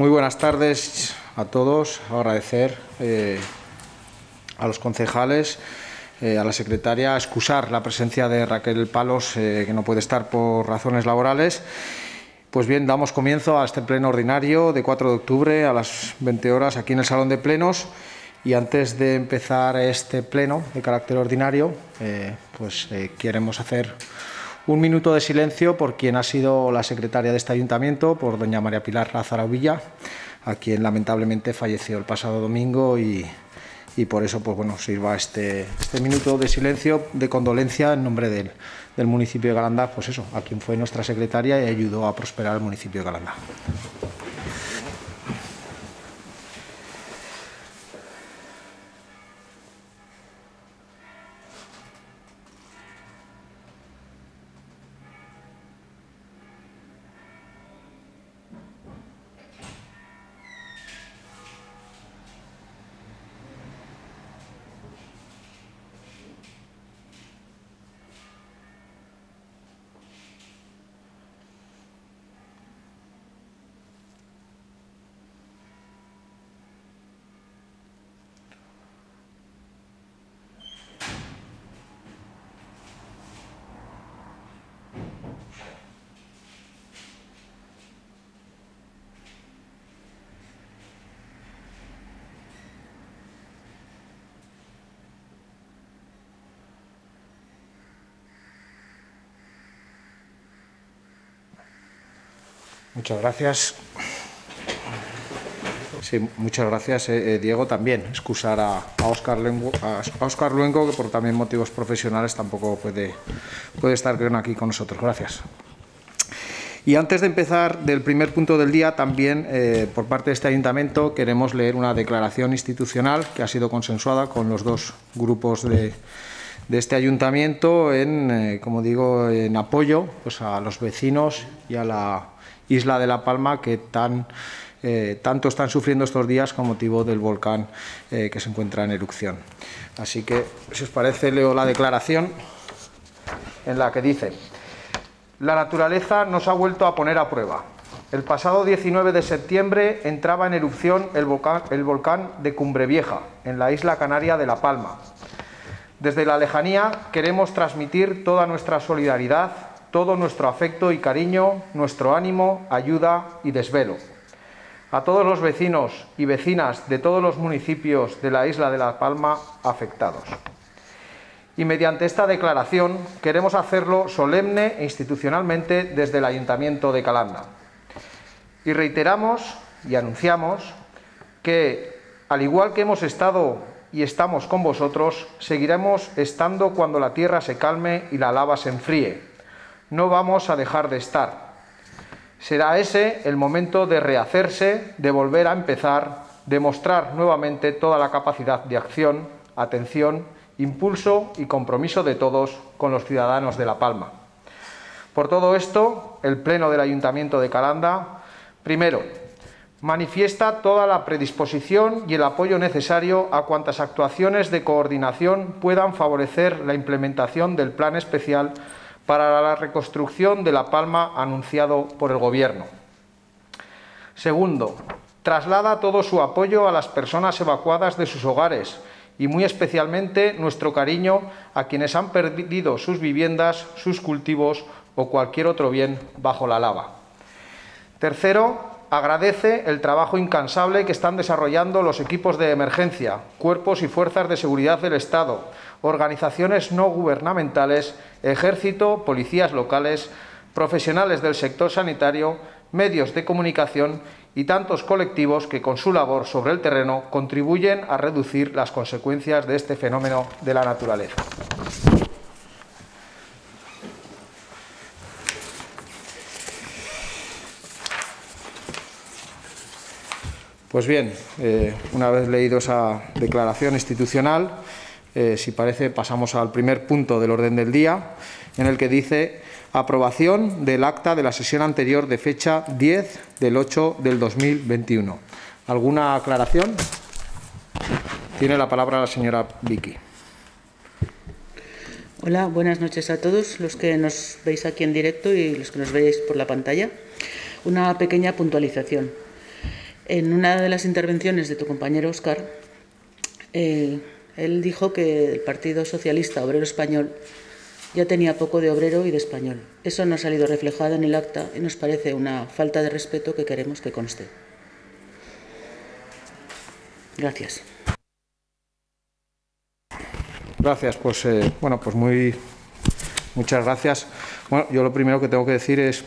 Muy buenas tardes a todos. Agradecer eh, a los concejales, eh, a la secretaria, excusar la presencia de Raquel Palos, eh, que no puede estar por razones laborales. Pues bien, damos comienzo a este pleno ordinario de 4 de octubre a las 20 horas aquí en el Salón de Plenos. Y antes de empezar este pleno de carácter ordinario, pues queremos hacer un minuto de silencio por quien ha sido la secretaria de este ayuntamiento, por doña María Pilar Lázaro Villa, a quien lamentablemente falleció el pasado domingo y, por eso pues bueno, sirva este, este minuto de silencio, de condolencia en nombre del, del municipio de Galanda, pues eso, a quien fue nuestra secretaria y ayudó a prosperar el municipio de Galanda. Muchas gracias. Sí, muchas gracias, eh, eh, Diego. También excusar a, Oscar Luengo, a, Oscar Luengo, que por también motivos profesionales tampoco puede, puede estar aquí con nosotros. Gracias. Y antes de empezar del primer punto del día, también eh, por parte de este ayuntamiento queremos leer una declaración institucional que ha sido consensuada con los dos grupos de, de este ayuntamiento en, eh, como digo, en apoyo pues, a los vecinos y a la isla de La Palma que tan, eh, tanto están sufriendo estos días con motivo del volcán eh, que se encuentra en erupción. Así que, si os parece, leo la declaración en la que dice La naturaleza nos ha vuelto a poner a prueba. El pasado 19 de septiembre entraba en erupción el volcán, el volcán de Cumbre Vieja, en la isla canaria de La Palma. Desde la lejanía queremos transmitir toda nuestra solidaridad todo nuestro afecto y cariño, nuestro ánimo, ayuda y desvelo. A todos los vecinos y vecinas de todos los municipios de la isla de La Palma afectados. Y mediante esta declaración queremos hacerlo solemne e institucionalmente desde el Ayuntamiento de Calanda. Y reiteramos y anunciamos que, al igual que hemos estado y estamos con vosotros, seguiremos estando cuando la tierra se calme y la lava se enfríe, no vamos a dejar de estar. Será ese el momento de rehacerse, de volver a empezar, de mostrar nuevamente toda la capacidad de acción, atención, impulso y compromiso de todos con los ciudadanos de La Palma. Por todo esto, el Pleno del Ayuntamiento de Calanda, primero, manifiesta toda la predisposición y el apoyo necesario a cuantas actuaciones de coordinación puedan favorecer la implementación del Plan Especial para la reconstrucción de La Palma anunciado por el Gobierno. Segundo, traslada todo su apoyo a las personas evacuadas de sus hogares y muy especialmente nuestro cariño a quienes han perdido sus viviendas, sus cultivos o cualquier otro bien bajo la lava. Tercero, agradece el trabajo incansable que están desarrollando los equipos de emergencia, cuerpos y fuerzas de seguridad del Estado, organizaciones no gubernamentales, ejército, policías locales, profesionales del sector sanitario, medios de comunicación y tantos colectivos que con su labor sobre el terreno contribuyen a reducir las consecuencias de este fenómeno de la naturaleza. Pues bien, eh, una vez leído esa declaración institucional, eh, si parece, pasamos al primer punto del orden del día, en el que dice aprobación del acta de la sesión anterior de fecha 10 del 8 del 2021. ¿Alguna aclaración? Tiene la palabra la señora Vicky. Hola, buenas noches a todos los que nos veis aquí en directo y los que nos veis por la pantalla. Una pequeña puntualización. En una de las intervenciones de tu compañero Oscar, eh, él dijo que el Partido Socialista Obrero Español ya tenía poco de obrero y de español. Eso no ha salido reflejado en el acta y nos parece una falta de respeto que queremos que conste. Gracias. Gracias, pues eh, bueno, pues muy muchas gracias. Bueno, yo lo primero que tengo que decir es,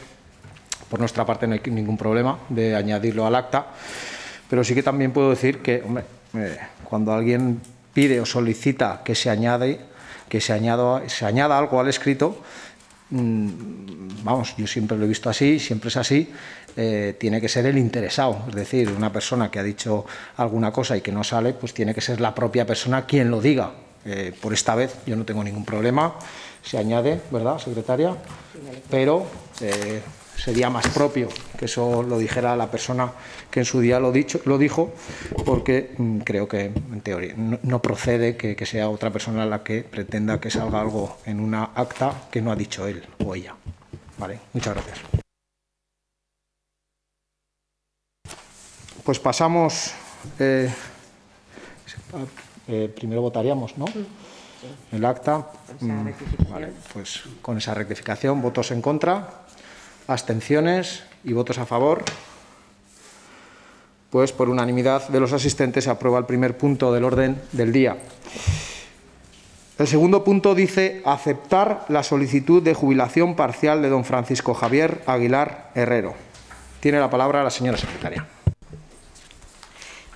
por nuestra parte no hay ningún problema de añadirlo al acta, pero sí que también puedo decir que, hombre, eh, cuando alguien pide o solicita que se añade, que se añada, se añada algo al escrito, mm, vamos, yo siempre lo he visto así, siempre es así, eh, tiene que ser el interesado, es decir, una persona que ha dicho alguna cosa y que no sale, pues tiene que ser la propia persona quien lo diga. Eh, por esta vez yo no tengo ningún problema, se añade, ¿verdad, secretaria? Pero eh, sería más propio que eso lo dijera la persona que en su día lo, dicho, lo dijo, porque mm, creo que en teoría no, procede que, que, sea otra persona la que pretenda que salga algo en una acta que no ha dicho él o ella. Vale, muchas gracias. Pues pasamos. Eh, eh, primero votaríamos, ¿no? El acta. Mm, vale, pues con esa rectificación, votos en contra, abstenciones y votos a favor. Pues por unanimidad de los asistentes se aprueba el primer punto del orden del día. El segundo punto dice aceptar la solicitud de jubilación parcial de don Francisco Javier Aguilar Herrero. Tiene la palabra la señora secretaria.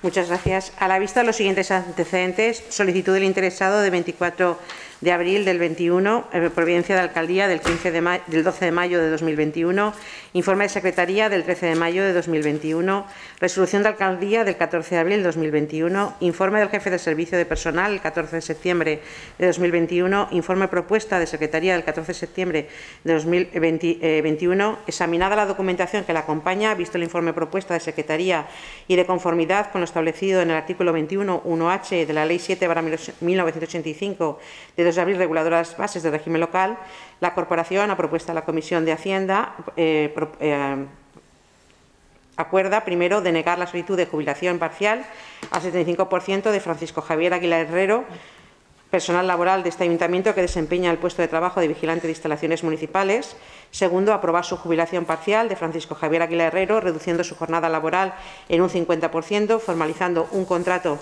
Muchas gracias. A la vista de los siguientes antecedentes, solicitud del interesado de 24 de abril del 21, eh, providencia de alcaldía del, 15 de del 12 de mayo de 2021, informe de secretaría del 13 de mayo de 2021, resolución de alcaldía del 14 de abril de 2021, informe del jefe de servicio de personal el 14 de septiembre de 2021, informe propuesta de secretaría del 14 de septiembre de 2021, examinada la documentación que la acompaña, visto el informe propuesta de secretaría y de conformidad con lo establecido en el artículo 21.1h de la Ley 7 1985 de de abrir reguladoras bases del régimen local, la Corporación, a propuesta de la Comisión de Hacienda, eh, eh, acuerda primero denegar la solicitud de jubilación parcial al 75% de Francisco Javier Aguilar Herrero, personal laboral de este ayuntamiento que desempeña el puesto de trabajo de vigilante de instalaciones municipales. Segundo, aprobar su jubilación parcial de Francisco Javier Aguilar Herrero, reduciendo su jornada laboral en un 50%, formalizando un contrato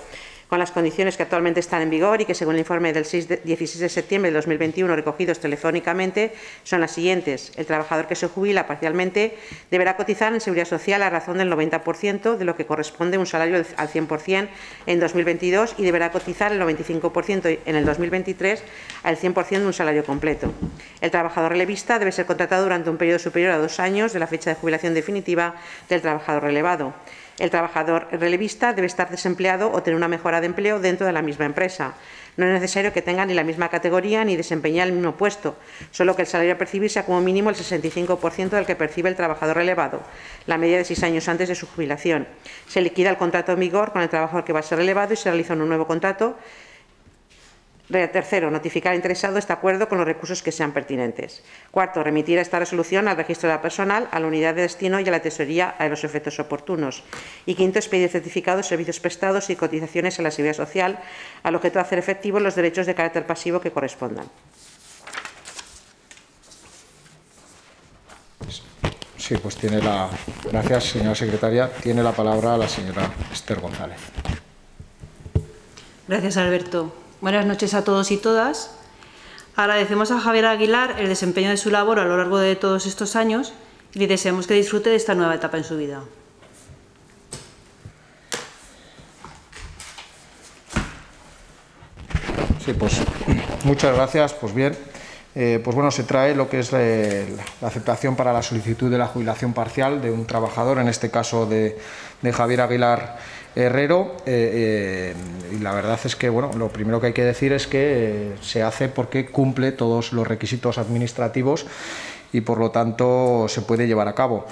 con las condiciones que actualmente están en vigor y que, según el informe del 16 de septiembre de 2021 recogidos telefónicamente, son las siguientes. El trabajador que se jubila parcialmente deberá cotizar en Seguridad Social a razón del 90% de lo que corresponde a un salario al 100% en 2022 y deberá cotizar el 95% en el 2023 al 100% de un salario completo. El trabajador relevista debe ser contratado durante un periodo superior a dos años de la fecha de jubilación definitiva del trabajador relevado. El trabajador relevista debe estar desempleado o tener una mejora de empleo dentro de la misma empresa. No es necesario que tenga ni la misma categoría ni desempeñar el mismo puesto, solo que el salario a percibir sea como mínimo el 65% del que percibe el trabajador relevado, la media de seis años antes de su jubilación. Se liquida el contrato en vigor con el trabajador que va a ser relevado y se realiza un nuevo contrato Tercero, notificar al interesado este acuerdo con los recursos que sean pertinentes. Cuarto, remitir esta resolución al registro de personal, a la unidad de destino y a la tesorería a los efectos oportunos. Y quinto, expedir certificados, servicios prestados y cotizaciones a la seguridad social, al objeto de hacer efectivos los derechos de carácter pasivo que correspondan. Sí, pues tiene la. Gracias, señora secretaria. Tiene la palabra la señora Esther González. Gracias, Alberto. Buenas noches a todos y todas. Agradecemos a Javier Aguilar el desempeño de su labor a lo largo de todos estos años y le deseamos que disfrute de esta nueva etapa en su vida. Sí, pues muchas gracias. Pues bien, eh, pues bueno, se trae lo que es eh, la aceptación para la solicitud de la jubilación parcial de un trabajador, en este caso de, de Javier Aguilar Herrero eh, eh, y la verdad es que bueno lo primero que hay que decir es que eh, se hace porque cumple todos los requisitos administrativos y por lo tanto se puede llevar a cabo.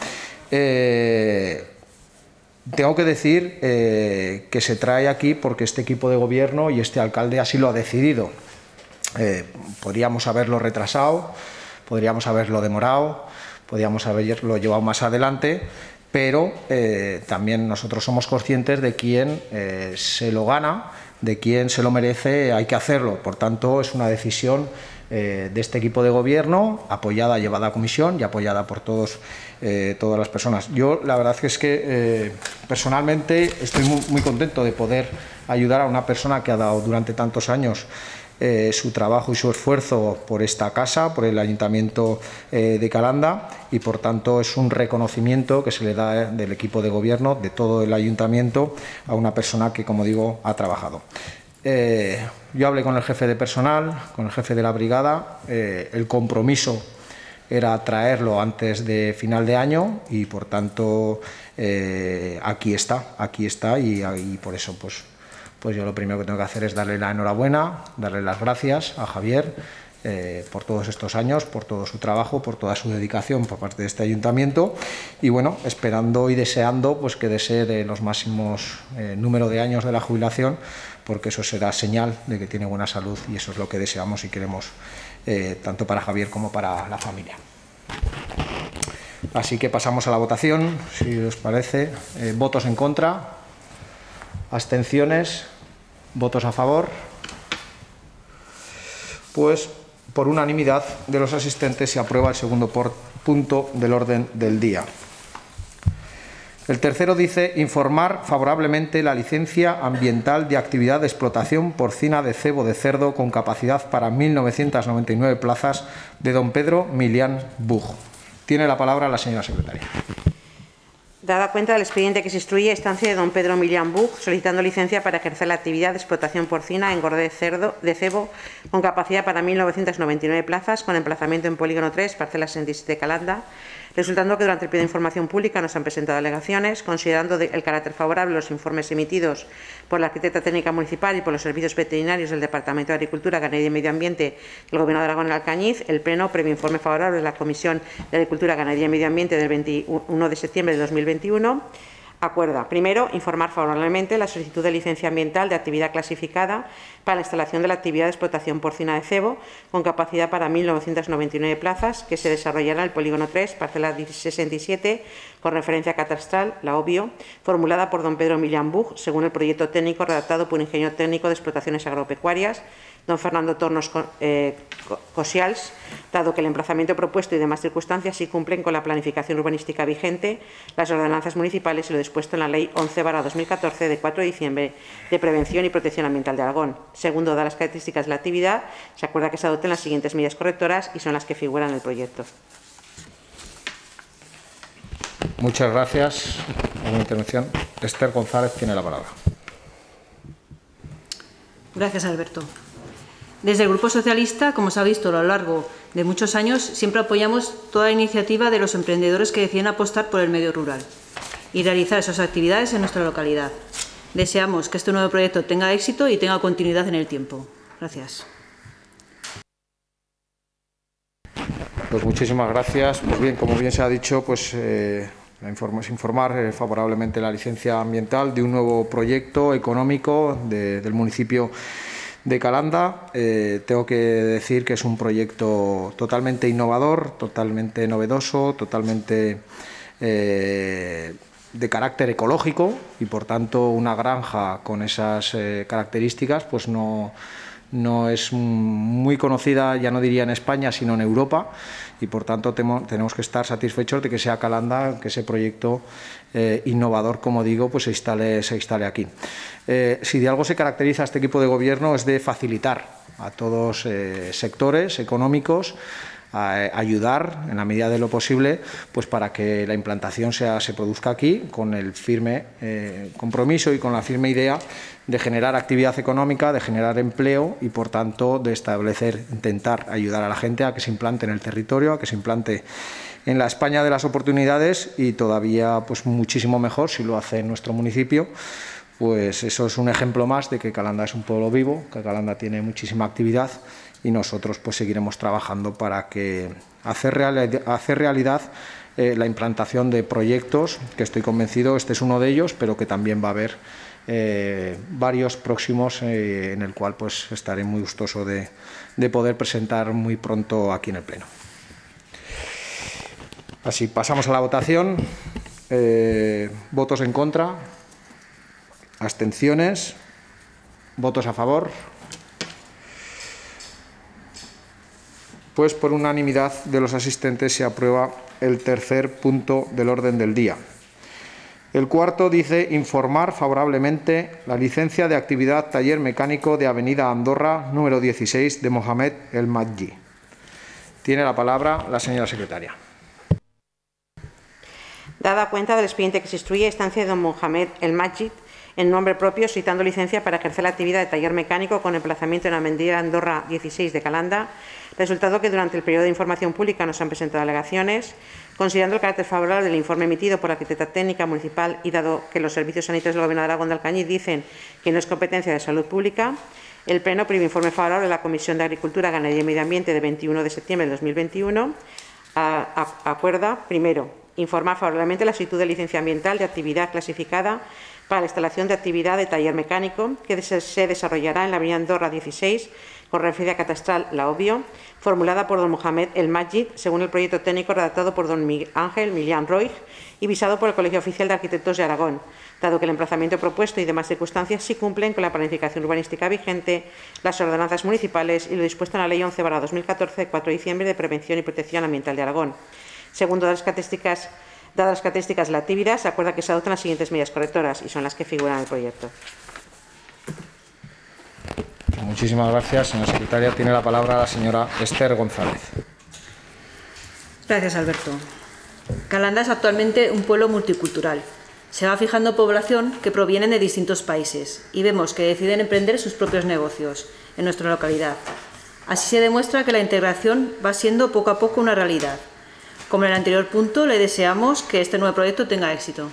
tengo que decir que se trae aquí porque este equipo de gobierno y este alcalde así lo ha decidido. podríamos haberlo retrasado, podríamos haberlo demorado, podríamos haberlo llevado más adelante, pero eh, también nosotros somos conscientes de quién eh, se lo gana, de quién se lo merece, hay que hacerlo. Por tanto, es una decisión eh, de este equipo de gobierno, apoyada, llevada a comisión y apoyada por todos, todas las personas. Yo la verdad es que personalmente estoy muy contento de poder ayudar a una persona que ha dado durante tantos años eh, su trabajo y su esfuerzo por esta casa, por el Ayuntamiento eh, de Calanda y por tanto es un reconocimiento que se le da eh, del equipo de gobierno, de todo el Ayuntamiento, a una persona que, como digo, ha trabajado. yo hablé con el jefe de personal, con el jefe de la brigada, el compromiso era traerlo antes de final de año y por tanto aquí está, aquí está y, y por eso pues pues yo lo primero que tengo que hacer es darle la enhorabuena, darle las gracias a Javier eh, por todos estos años, por todo su trabajo, por toda su dedicación por parte de este ayuntamiento y bueno, esperando y deseando pues que de los máximos eh, número de años de la jubilación, porque eso será señal de que tiene buena salud y eso es lo que deseamos y queremos eh, tanto para Javier como para la familia. Así que pasamos a la votación, si os parece. votos en contra, abstenciones. ¿Votos a favor? Pues por unanimidad de los asistentes se aprueba el segundo punto del orden del día. El tercero dice informar favorablemente la licencia ambiental de actividad de explotación porcina de cebo de cerdo con capacidad para 1.999 plazas de don Pedro Milián Bug. Tiene la palabra la señora secretaria. Dada cuenta del expediente que se instruye, estancia de don Pedro Milian Bug, solicitando licencia para ejercer la actividad de explotación porcina en engorde de, cerdo, de cebo con capacidad para 1.999 plazas, con emplazamiento en Polígono 3, parcela 67 Calanda, resultando que durante el periodo de información pública nos han presentado alegaciones, considerando el carácter favorable de los informes emitidos por la arquitecta técnica municipal y por los servicios veterinarios del Departamento de Agricultura, Ganadería y Medio Ambiente del Gobierno de Aragón en Alcañiz, el Pleno, previo informe favorable de la Comisión de Agricultura, Ganadería y Medio Ambiente del 21 de septiembre de 2021, Acuerda, primero, informar favorablemente la solicitud de licencia ambiental de actividad clasificada para la instalación de la actividad de explotación porcina de cebo con capacidad para 1.999 plazas que se desarrollará en el polígono 3, parcela 67, con referencia catastral, la obvio, formulada por don Pedro Milian Bug, según el proyecto técnico redactado por un ingeniero técnico de explotaciones agropecuarias don Fernando Tornos eh, Cosials, dado que el emplazamiento propuesto y demás circunstancias sí cumplen con la planificación urbanística vigente, las ordenanzas municipales y lo dispuesto en la Ley 11-2014 de 4 de diciembre de Prevención y Protección Ambiental de Aragón. Segundo, dadas las características de la actividad, se acuerda que se adopten las siguientes medidas correctoras y son las que figuran en el proyecto. Muchas gracias. Una intervención. Esther González tiene la palabra. Gracias, Alberto. Desde el Grupo Socialista, como se ha visto a lo largo de muchos años, siempre apoyamos toda iniciativa de los emprendedores que deciden apostar por el medio rural y realizar esas actividades en nuestra localidad. Deseamos que este nuevo proyecto tenga éxito y tenga continuidad en el tiempo. Gracias. Pues muchísimas gracias. Pues bien, como bien se ha dicho, pues eh, informar eh, favorablemente la licencia ambiental de un nuevo proyecto económico del municipio de Calanda. Eh, tengo que decir que es un proyecto totalmente innovador, totalmente novedoso, totalmente eh, de carácter ecológico y por tanto una granja con esas eh, características pues no, no es muy conocida, ya no diría en España, sino en Europa y por tanto tenemos que estar satisfechos de que sea Calanda, que ese proyecto eh, innovador, como digo, pues se instale, aquí. Eh, si de algo se caracteriza este equipo de gobierno es de facilitar a todos eh, sectores económicos ayudar en la medida de lo posible pues para que la implantación se produzca aquí con el firme compromiso y con la firme idea de generar actividad económica, de generar empleo y por tanto de establecer, intentar ayudar a la gente a que se implante en el territorio, a que se implante en la España de las oportunidades y todavía pues muchísimo mejor si lo hace en nuestro municipio. Pues eso es un ejemplo más de que Calanda es un pueblo vivo, que Calanda tiene muchísima actividad y nosotros pues seguiremos trabajando para que hacer, hacer realidad eh, la implantación de proyectos, que estoy convencido, este es uno de ellos, pero que también va a haber eh, varios próximos eh, en el cual pues estaré muy gustoso de, de poder presentar muy pronto aquí en el Pleno. Así pasamos a la votación. Eh, ¿Votos en contra? ¿Abstenciones? ¿Votos a favor? Pues por unanimidad de los asistentes se aprueba el tercer punto del orden del día. El cuarto dice informar favorablemente la licencia de actividad taller mecánico de Avenida Andorra, número 16, de Mohamed El Madji. Tiene la palabra la señora secretaria. Dada cuenta del expediente que se instruye, estancia de don Mohamed El Majid, en nombre propio, citando licencia para ejercer la actividad de taller mecánico con emplazamiento en Avenida Andorra 16 de Calanda, resultado que durante el periodo de información pública nos han presentado alegaciones, Considerando el carácter favorable del informe emitido por la Arquitecta Técnica Municipal y dado que los servicios sanitarios del Gobierno de Aragón de Alcañiz dicen que no es competencia de salud pública, el Pleno primer informe favorable de la Comisión de Agricultura, Ganadería y Medio Ambiente de 21 de septiembre de 2021 acuerda, primero, informar favorablemente la solicitud de licencia ambiental de actividad clasificada para la instalación de actividad de taller mecánico que se desarrollará en la Avenida Andorra 16 con referencia catastral La Obvio, formulada por don Mohamed El Majid, según el proyecto técnico redactado por don Miguel Ángel Millán Roy y visado por el Colegio Oficial de Arquitectos de Aragón, dado que el emplazamiento propuesto y demás circunstancias sí cumplen con la planificación urbanística vigente, las ordenanzas municipales y lo dispuesto en la Ley 11-2014 de 4 de diciembre de Prevención y Protección Ambiental de Aragón. Segundo, las características Dadas las características de la actividad, se acuerda que se adoptan las siguientes medidas correctoras y son las que figuran en el proyecto. Muchísimas gracias, señora secretaria. Tiene la palabra la señora Esther González. Gracias, Alberto. Calanda es actualmente un pueblo multicultural. Se va fijando población que proviene de distintos países y vemos que deciden emprender sus propios negocios en nuestra localidad. Así se demuestra que la integración va siendo poco a poco una realidad. Como en el anterior punto, le deseamos que este nuevo proyecto tenga éxito.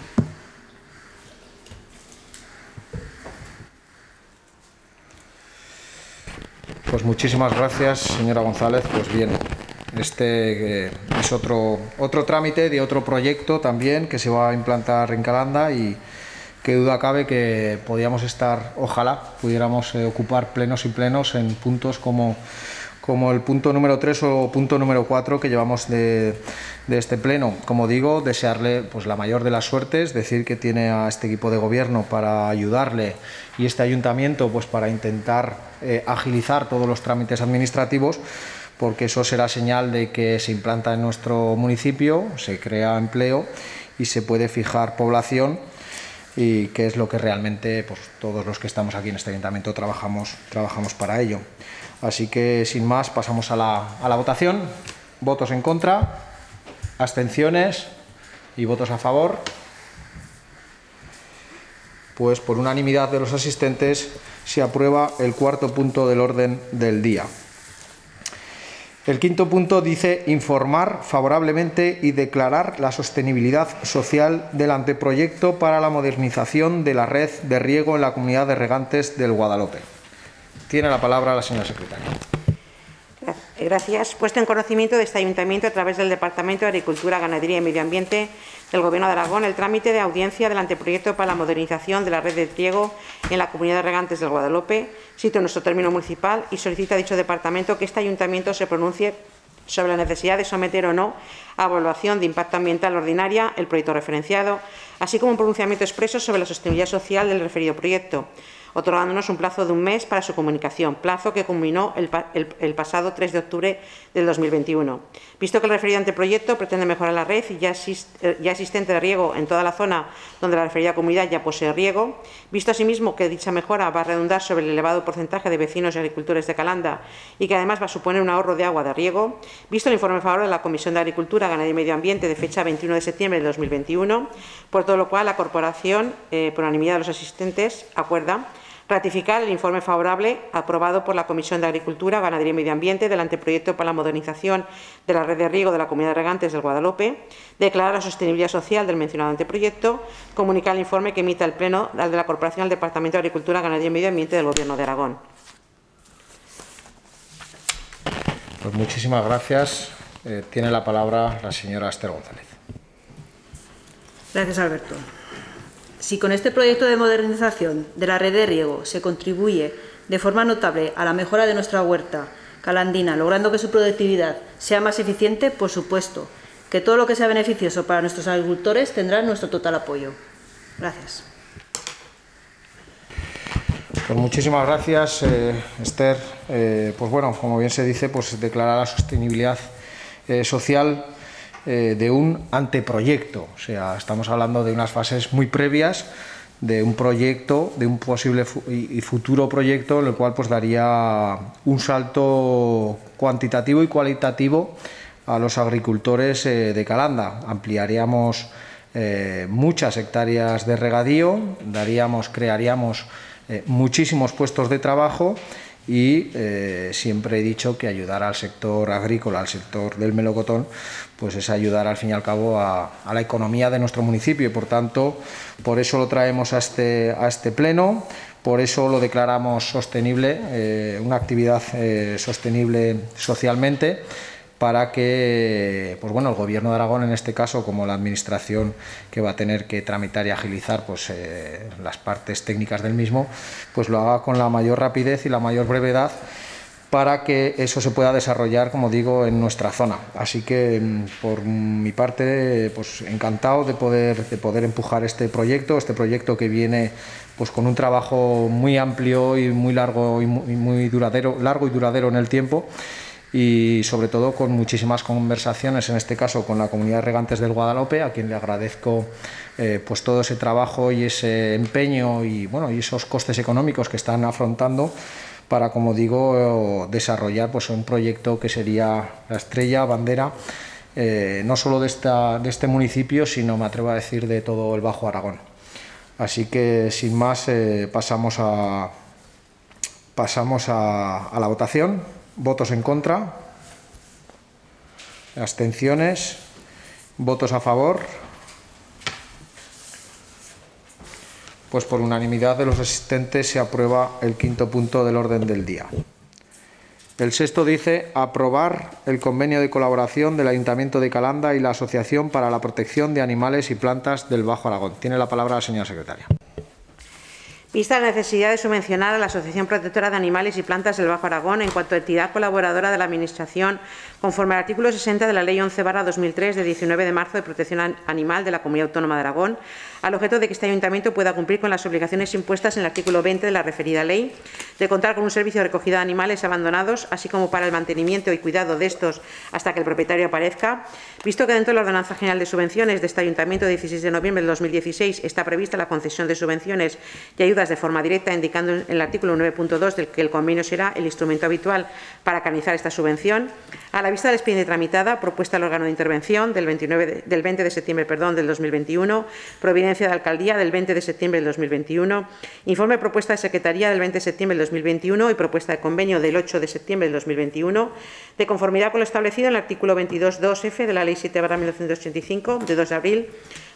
Pues muchísimas gracias, señora González. Pues bien, este eh, es otro, otro trámite de otro proyecto también que se va a implantar en Calanda y qué duda cabe que podíamos estar, ojalá pudiéramos eh, ocupar plenos y plenos en puntos como, como el punto número 3 o punto número 4 que llevamos de, de, este pleno. Como digo, desearle pues, la mayor de las suertes, decir que tiene a este equipo de gobierno para ayudarle y este ayuntamiento pues, para intentar eh, agilizar todos los trámites administrativos porque eso será señal de que se implanta en nuestro municipio, se crea empleo y se puede fijar población y que es lo que realmente pues, todos los que estamos aquí en este ayuntamiento trabajamos, trabajamos para ello. Así que sin más pasamos a la, a la votación. Votos en contra, abstenciones y votos a favor. Pues por unanimidad de los asistentes se aprueba el cuarto punto del orden del día. El quinto punto dice informar favorablemente y declarar la sostenibilidad social del anteproyecto para la modernización de la red de riego en la comunidad de regantes del Guadalope. Tiene la palabra la señora secretaria. Gracias. Puesto en conocimiento de este ayuntamiento a través del Departamento de Agricultura, Ganadería y Medio Ambiente del Gobierno de Aragón el trámite de audiencia del anteproyecto para la modernización de la red de riego en la comunidad de regantes del Guadalupe, sitio en nuestro término municipal, y solicita a dicho departamento que este ayuntamiento se pronuncie sobre la necesidad de someter o no a evaluación de impacto ambiental ordinaria el proyecto referenciado, así como un pronunciamiento expreso sobre la sostenibilidad social del referido proyecto otorgándonos un plazo de un mes para su comunicación, plazo que culminó el, pasado 3 de octubre del 2021. Visto que el referido anteproyecto pretende mejorar la red ya, eh, ya existente de riego en toda la zona donde la referida comunidad ya posee riego, visto asimismo que dicha mejora va a redundar sobre el elevado porcentaje de vecinos y agricultores de Calanda y que además va a suponer un ahorro de agua de riego, visto el informe favorable de la Comisión de Agricultura, Ganadería y Medio Ambiente de fecha 21 de septiembre de 2021, por todo lo cual la Corporación, eh, por unanimidad de los asistentes, acuerda Ratificar el informe favorable aprobado por la Comisión de Agricultura, Ganadería y Medio Ambiente del anteproyecto para la modernización de la red de riego de la Comunidad de Regantes del Guadalupe, declarar la sostenibilidad social del mencionado anteproyecto, comunicar el informe que emita el Pleno de la Corporación al Departamento de Agricultura, Ganadería y Medio Ambiente del Gobierno de Aragón. Pues muchísimas gracias. Eh, tiene la palabra la señora Esther González. Gracias, Alberto. Si con este proyecto de modernización de la red de riego se contribuye de forma notable a la mejora de nuestra huerta calandina, logrando que su productividad sea más eficiente, por supuesto, que todo lo que sea beneficioso para nuestros agricultores tendrá nuestro total apoyo. Gracias. Pues muchísimas gracias, eh, Esther. Eh, pues bueno, como bien se dice, pues declarar la sostenibilidad eh, social de un anteproyecto. O sea, estamos hablando de unas fases muy previas de un proyecto, de un posible y futuro proyecto, en el cual pues daría un salto cuantitativo y cualitativo a los agricultores de Calanda. Ampliaríamos muchas hectáreas de regadío, daríamos, crearíamos eh, muchísimos puestos de trabajo y eh, siempre he dicho que ayudar al sector agrícola, al sector del melocotón, pues es ayudar al fin y al cabo a, la economía de nuestro municipio. Y por tanto por eso lo traemos a este, a este pleno, por eso lo declaramos sostenible, eh, una actividad sostenible socialmente para que pues bueno, el Gobierno de Aragón, en este caso, como la Administración que va a tener que tramitar y agilizar pues, eh, las partes técnicas del mismo, pues lo haga con la mayor rapidez y la mayor brevedad para que eso se pueda desarrollar, como digo, en nuestra zona. Así que, mm, por mi parte, pues encantado de poder, de poder empujar este proyecto, este proyecto que viene pues con un trabajo muy amplio y muy largo y muy duradero, largo y duradero en el tiempo y sobre todo con muchísimas conversaciones, en este caso con la comunidad de regantes del Guadalupe, a quien le agradezco eh, pues todo ese trabajo y ese empeño y, bueno, y esos costes económicos que están afrontando para, como digo, desarrollar pues, un proyecto que sería la estrella, bandera, eh, no solo de, esta, de este municipio, sino, me atrevo a decir, de todo el Bajo Aragón. Así que, sin más, eh, pasamos, a, pasamos a, a la votación. Votos en contra. Abstenciones. Votos a favor. Pues por unanimidad de los asistentes se aprueba el quinto punto del orden del día. El sexto dice aprobar el convenio de colaboración del Ayuntamiento de Calanda y la Asociación para la Protección de Animales y Plantas del Bajo Aragón. Tiene la palabra la señora secretaria. Vista la necesidad de subvencionar a la Asociación Protectora de Animales y Plantas del Bajo Aragón en cuanto a entidad colaboradora de la Administración, conforme al artículo 60 de la Ley 11-2003 de 19 de marzo de protección animal de la Comunidad Autónoma de Aragón, al objeto de que este ayuntamiento pueda cumplir con las obligaciones impuestas en el artículo 20 de la referida ley, de contar con un servicio de recogida de animales abandonados, así como para el mantenimiento y cuidado de estos hasta que el propietario aparezca, visto que dentro de la Ordenanza General de Subvenciones de este ayuntamiento de 16 de noviembre de 2016 está prevista la concesión de subvenciones y ayudas de forma directa, indicando en el artículo 9.2 del que el convenio será el instrumento habitual para canalizar esta subvención, a la vista de la experiencia tramitada, propuesta al órgano de intervención del, 29 del 20 de septiembre perdón, del 2021, providencia de Alcaldía del 20 de septiembre del 2021, informe propuesta de Secretaría del 20 de septiembre del 2021 y propuesta de convenio del 8 de septiembre del 2021, de conformidad con lo establecido en el artículo 22.2f de la Ley 7-1985 de 2 de abril,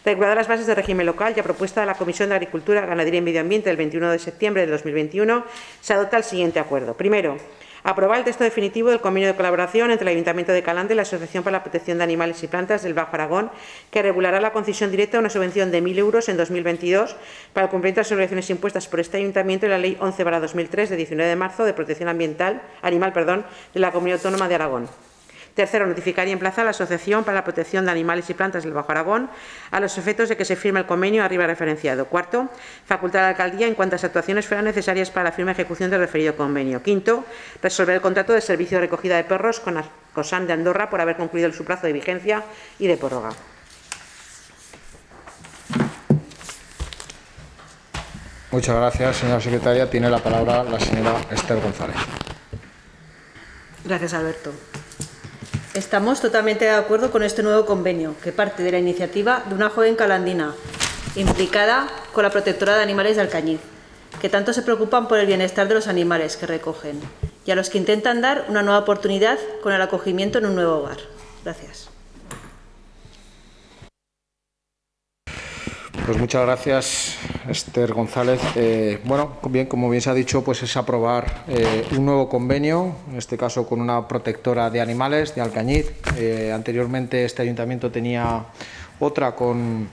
regulada las bases de régimen local y a propuesta de la Comisión de Agricultura, Ganadería y Medio Ambiente del 21 de septiembre del 2021, se adopta el siguiente acuerdo. Primero, Aprobar el texto definitivo del convenio de colaboración entre el Ayuntamiento de Calanda y la Asociación para la Protección de Animales y Plantas del Bajo Aragón, que regulará la concesión directa de una subvención de 1.000 euros en 2022 para de las obligaciones impuestas por este Ayuntamiento y la Ley 11-2003 de 19 de marzo de protección ambiental, animal perdón, de la Comunidad Autónoma de Aragón. Tercero, notificar y emplazar a la Asociación para la Protección de Animales y Plantas del Bajo Aragón a los efectos de que se firme el convenio arriba referenciado. Cuarto, facultar a la Alcaldía en cuantas actuaciones fueran necesarias para la firma y ejecución del referido convenio. Quinto, resolver el contrato de servicio de recogida de perros con COSAN de Andorra por haber concluido su plazo de vigencia y de prórroga. Muchas gracias, señora secretaria. Tiene la palabra la señora Esther González. Gracias, Alberto. Estamos totalmente de acuerdo con este nuevo convenio, que parte de la iniciativa de una joven calandina, implicada con la protectora de animales de Alcañiz, que tanto se preocupan por el bienestar de los animales que recogen, y a los que intentan dar una nueva oportunidad con el acogimiento en un nuevo hogar. Gracias. Pues muchas gracias, Esther González. Eh, bueno, bien, como bien se ha dicho, pues es aprobar eh, un nuevo convenio, en este caso con una protectora de animales de Alcañiz. Eh, anteriormente este ayuntamiento tenía otra con,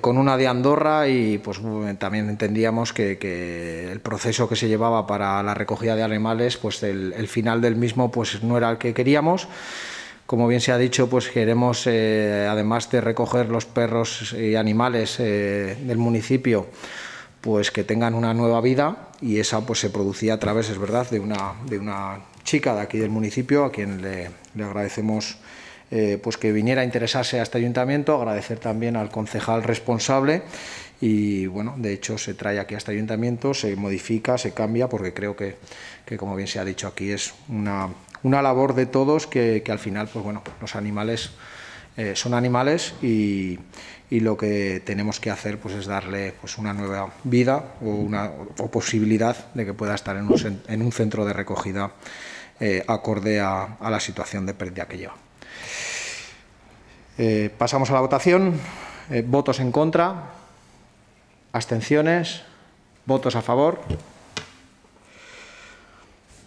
con una de Andorra y pues también entendíamos que, el proceso que se llevaba para la recogida de animales, pues el, el final del mismo pues no era el que queríamos. Como bien se ha dicho, pues queremos, eh, además de recoger los perros y animales eh, del municipio, pues que tengan una nueva vida y esa pues se producía a través, es verdad, de una, de una chica de aquí del municipio a quien le, agradecemos eh, pues que viniera a interesarse a este ayuntamiento, agradecer también al concejal responsable y bueno, de hecho se trae aquí a este ayuntamiento, se modifica, se cambia, porque creo que, que como bien se ha dicho aquí, es una, una labor de todos que, que, al final, pues bueno, los animales eh, son animales y, y, lo que tenemos que hacer pues es darle pues una nueva vida o una o posibilidad de que pueda estar en un, en un centro de recogida eh, acorde a, la situación de pérdida que lleva. Eh, pasamos a la votación. Votos en contra. Abstenciones. Votos a favor.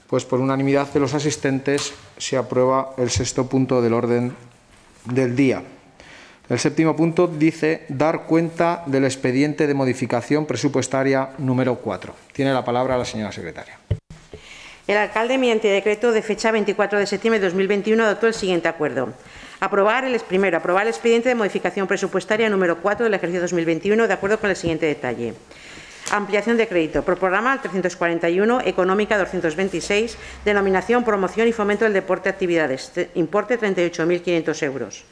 Pues por unanimidad de los asistentes se aprueba el sexto punto del orden del día. El séptimo punto dice dar cuenta del expediente de modificación presupuestaria número 4. Tiene la palabra la señora secretaria. El alcalde, mediante decreto de fecha 24 de septiembre de 2021, adoptó el siguiente acuerdo. Aprobar el, primero, aprobar el expediente de modificación presupuestaria número 4 del ejercicio 2021 de acuerdo con el siguiente detalle. Ampliación de crédito por programa 341, económica 226, denominación, promoción y fomento del deporte actividades, importe 38.500 euros.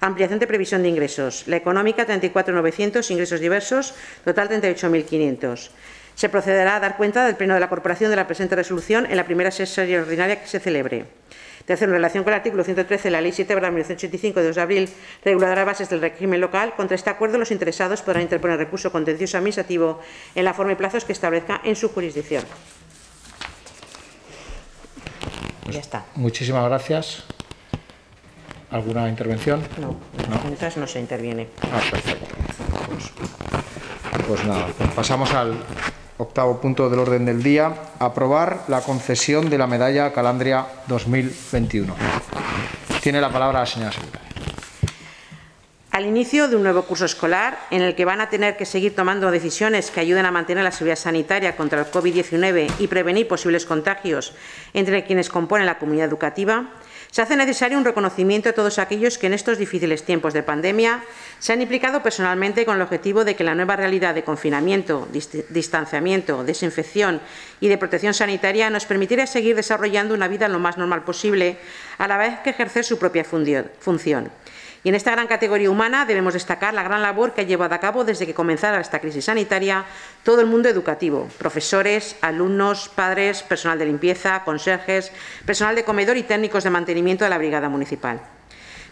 Ampliación de previsión de ingresos. La económica 34.900, ingresos diversos, total 38.500. Se procederá a dar cuenta del Pleno de la Corporación de la presente resolución en la primera sesión ordinaria que se celebre. Tercero, en relación con el artículo 113 de la Ley 7 de 1985 de 2 de abril, regulará bases del régimen local. Contra este acuerdo, los interesados podrán interponer recurso contencioso administrativo en la forma y plazos que establezca en su jurisdicción. Pues ya está. Muchísimas gracias. ¿Alguna intervención? No, no. mientras no se interviene. Ah, perfecto. Pues, pues nada, pasamos al octavo punto del orden del día, aprobar la concesión de la medalla Calandria 2021. Tiene la palabra la señora secretaria. Al inicio de un nuevo curso escolar, en el que van a tener que seguir tomando decisiones que ayuden a mantener la seguridad sanitaria contra el COVID-19 y prevenir posibles contagios entre quienes componen la comunidad educativa, se hace necesario un reconocimiento a todos aquellos que en estos difíciles tiempos de pandemia se han implicado personalmente con el objetivo de que la nueva realidad de confinamiento, distanciamiento, desinfección y de protección sanitaria nos permitiera seguir desarrollando una vida lo más normal posible, a la vez que ejercer su propia función. Y en esta gran categoría humana debemos destacar la gran labor que ha llevado a cabo desde que comenzara esta crisis sanitaria todo el mundo educativo, profesores, alumnos, padres, personal de limpieza, conserjes, personal de comedor y técnicos de mantenimiento de la Brigada Municipal.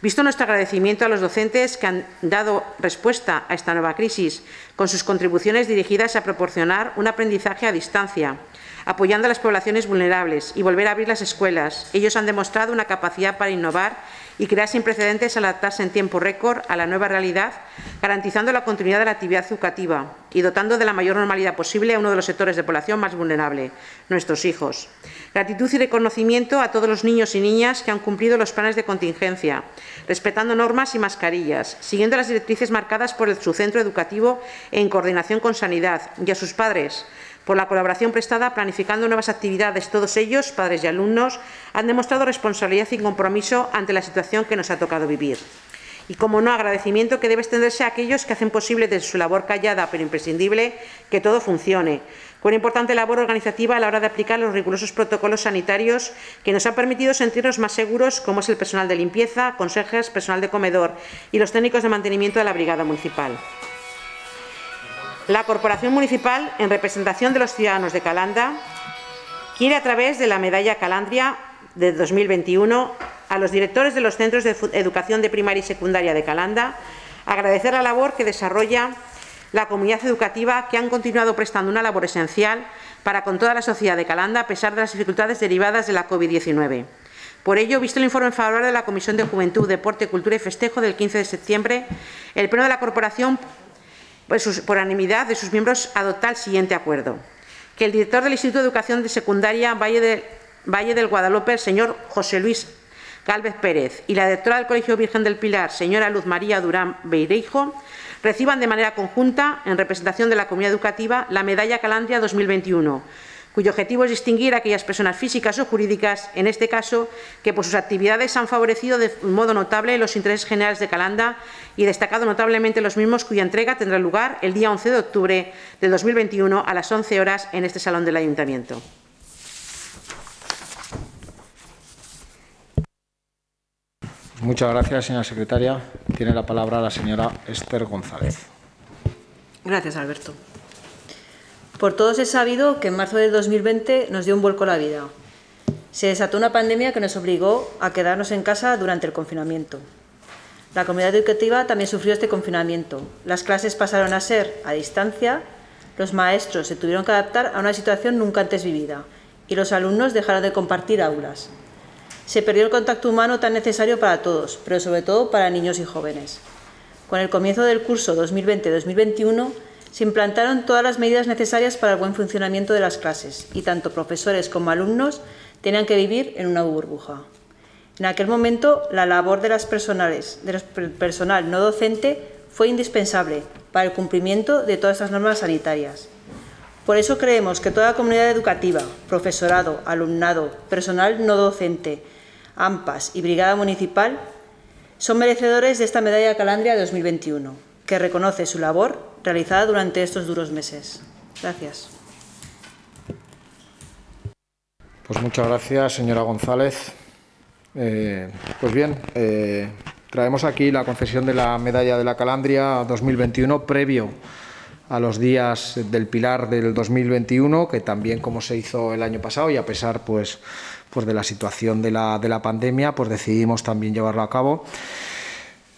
Visto nuestro agradecimiento a los docentes que han dado respuesta a esta nueva crisis con sus contribuciones dirigidas a proporcionar un aprendizaje a distancia, apoyando a las poblaciones vulnerables y volver a abrir las escuelas, ellos han demostrado una capacidad para innovar y crear sin precedentes adaptarse en tiempo récord a la nueva realidad, garantizando la continuidad de la actividad educativa y dotando de la mayor normalidad posible a uno de los sectores de población más vulnerable, nuestros hijos. Gratitud y reconocimiento a todos los niños y niñas que han cumplido los planes de contingencia, respetando normas y mascarillas, siguiendo las directrices marcadas por su centro educativo en coordinación con Sanidad, y a sus padres, por la colaboración prestada planificando nuevas actividades. Todos ellos, padres y alumnos, han demostrado responsabilidad y compromiso ante la situación que nos ha tocado vivir. Y, como no, agradecimiento que debe extenderse a aquellos que hacen posible desde su labor callada pero imprescindible que todo funcione, con importante labor organizativa a la hora de aplicar los rigurosos protocolos sanitarios que nos han permitido sentirnos más seguros, como es el personal de limpieza, consejeros, personal de comedor y los técnicos de mantenimiento de la Brigada Municipal. La Corporación Municipal, en representación de los ciudadanos de Calanda, quiere, a través de la Medalla Calandria de 2021, a los directores de los centros de educación de primaria y secundaria de Calanda, agradecer la labor que desarrolla la comunidad educativa, que han continuado prestando una labor esencial para con toda la sociedad de Calanda, a pesar de las dificultades derivadas de la COVID-19. Por ello, visto el informe favorable de la Comisión de Juventud, Deporte, Cultura y Festejo del 15 de septiembre, el Pleno de la Corporación por unanimidad de sus miembros, adopta el siguiente acuerdo. Que el director del Instituto de Educación de Secundaria Valle, de, Valle del Guadalupe, el señor José Luis Gálvez Pérez, y la directora del Colegio Virgen del Pilar, señora Luz María Durán Beireijo, reciban de manera conjunta, en representación de la comunidad educativa, la Medalla Calandria 2021, cuyo objetivo es distinguir a aquellas personas físicas o jurídicas, en este caso, que por sus actividades han favorecido de modo notable los intereses generales de Calanda y destacado notablemente los mismos cuya entrega tendrá lugar el día 11 de octubre de 2021 a las 11 horas en este salón del Ayuntamiento. Muchas gracias, señora secretaria. Tiene la palabra la señora Esther González. Gracias, Alberto. Por todos es sabido que en marzo de 2020 nos dio un vuelco la vida. Se desató una pandemia que nos obligó a quedarnos en casa durante el confinamiento. La comunidad educativa también sufrió este confinamiento. Las clases pasaron a ser a distancia, los maestros se tuvieron que adaptar a una situación nunca antes vivida y los alumnos dejaron de compartir aulas. Se perdió el contacto humano tan necesario para todos, pero sobre todo para niños y jóvenes. Con el comienzo del curso 2020-2021 se implantaron todas las medidas necesarias para el buen funcionamiento de las clases y tanto profesores como alumnos tenían que vivir en una burbuja. En aquel momento, la labor de las personales, del personal no docente fue indispensable para el cumplimiento de todas las normas sanitarias. Por eso creemos que toda la comunidad educativa, profesorado, alumnado, personal no docente, AMPAS y Brigada Municipal son merecedores de esta medalla Calandria 2021, que reconoce su labor realizada durante estos duros meses. Gracias. Pues muchas gracias, señora González. Eh, pues bien, eh, traemos aquí la concesión de la medalla de la Calandria 2021 previo a los días del Pilar del 2021, que también como se hizo el año pasado y a pesar pues pues de la situación de la, de la pandemia, pues decidimos también llevarlo a cabo.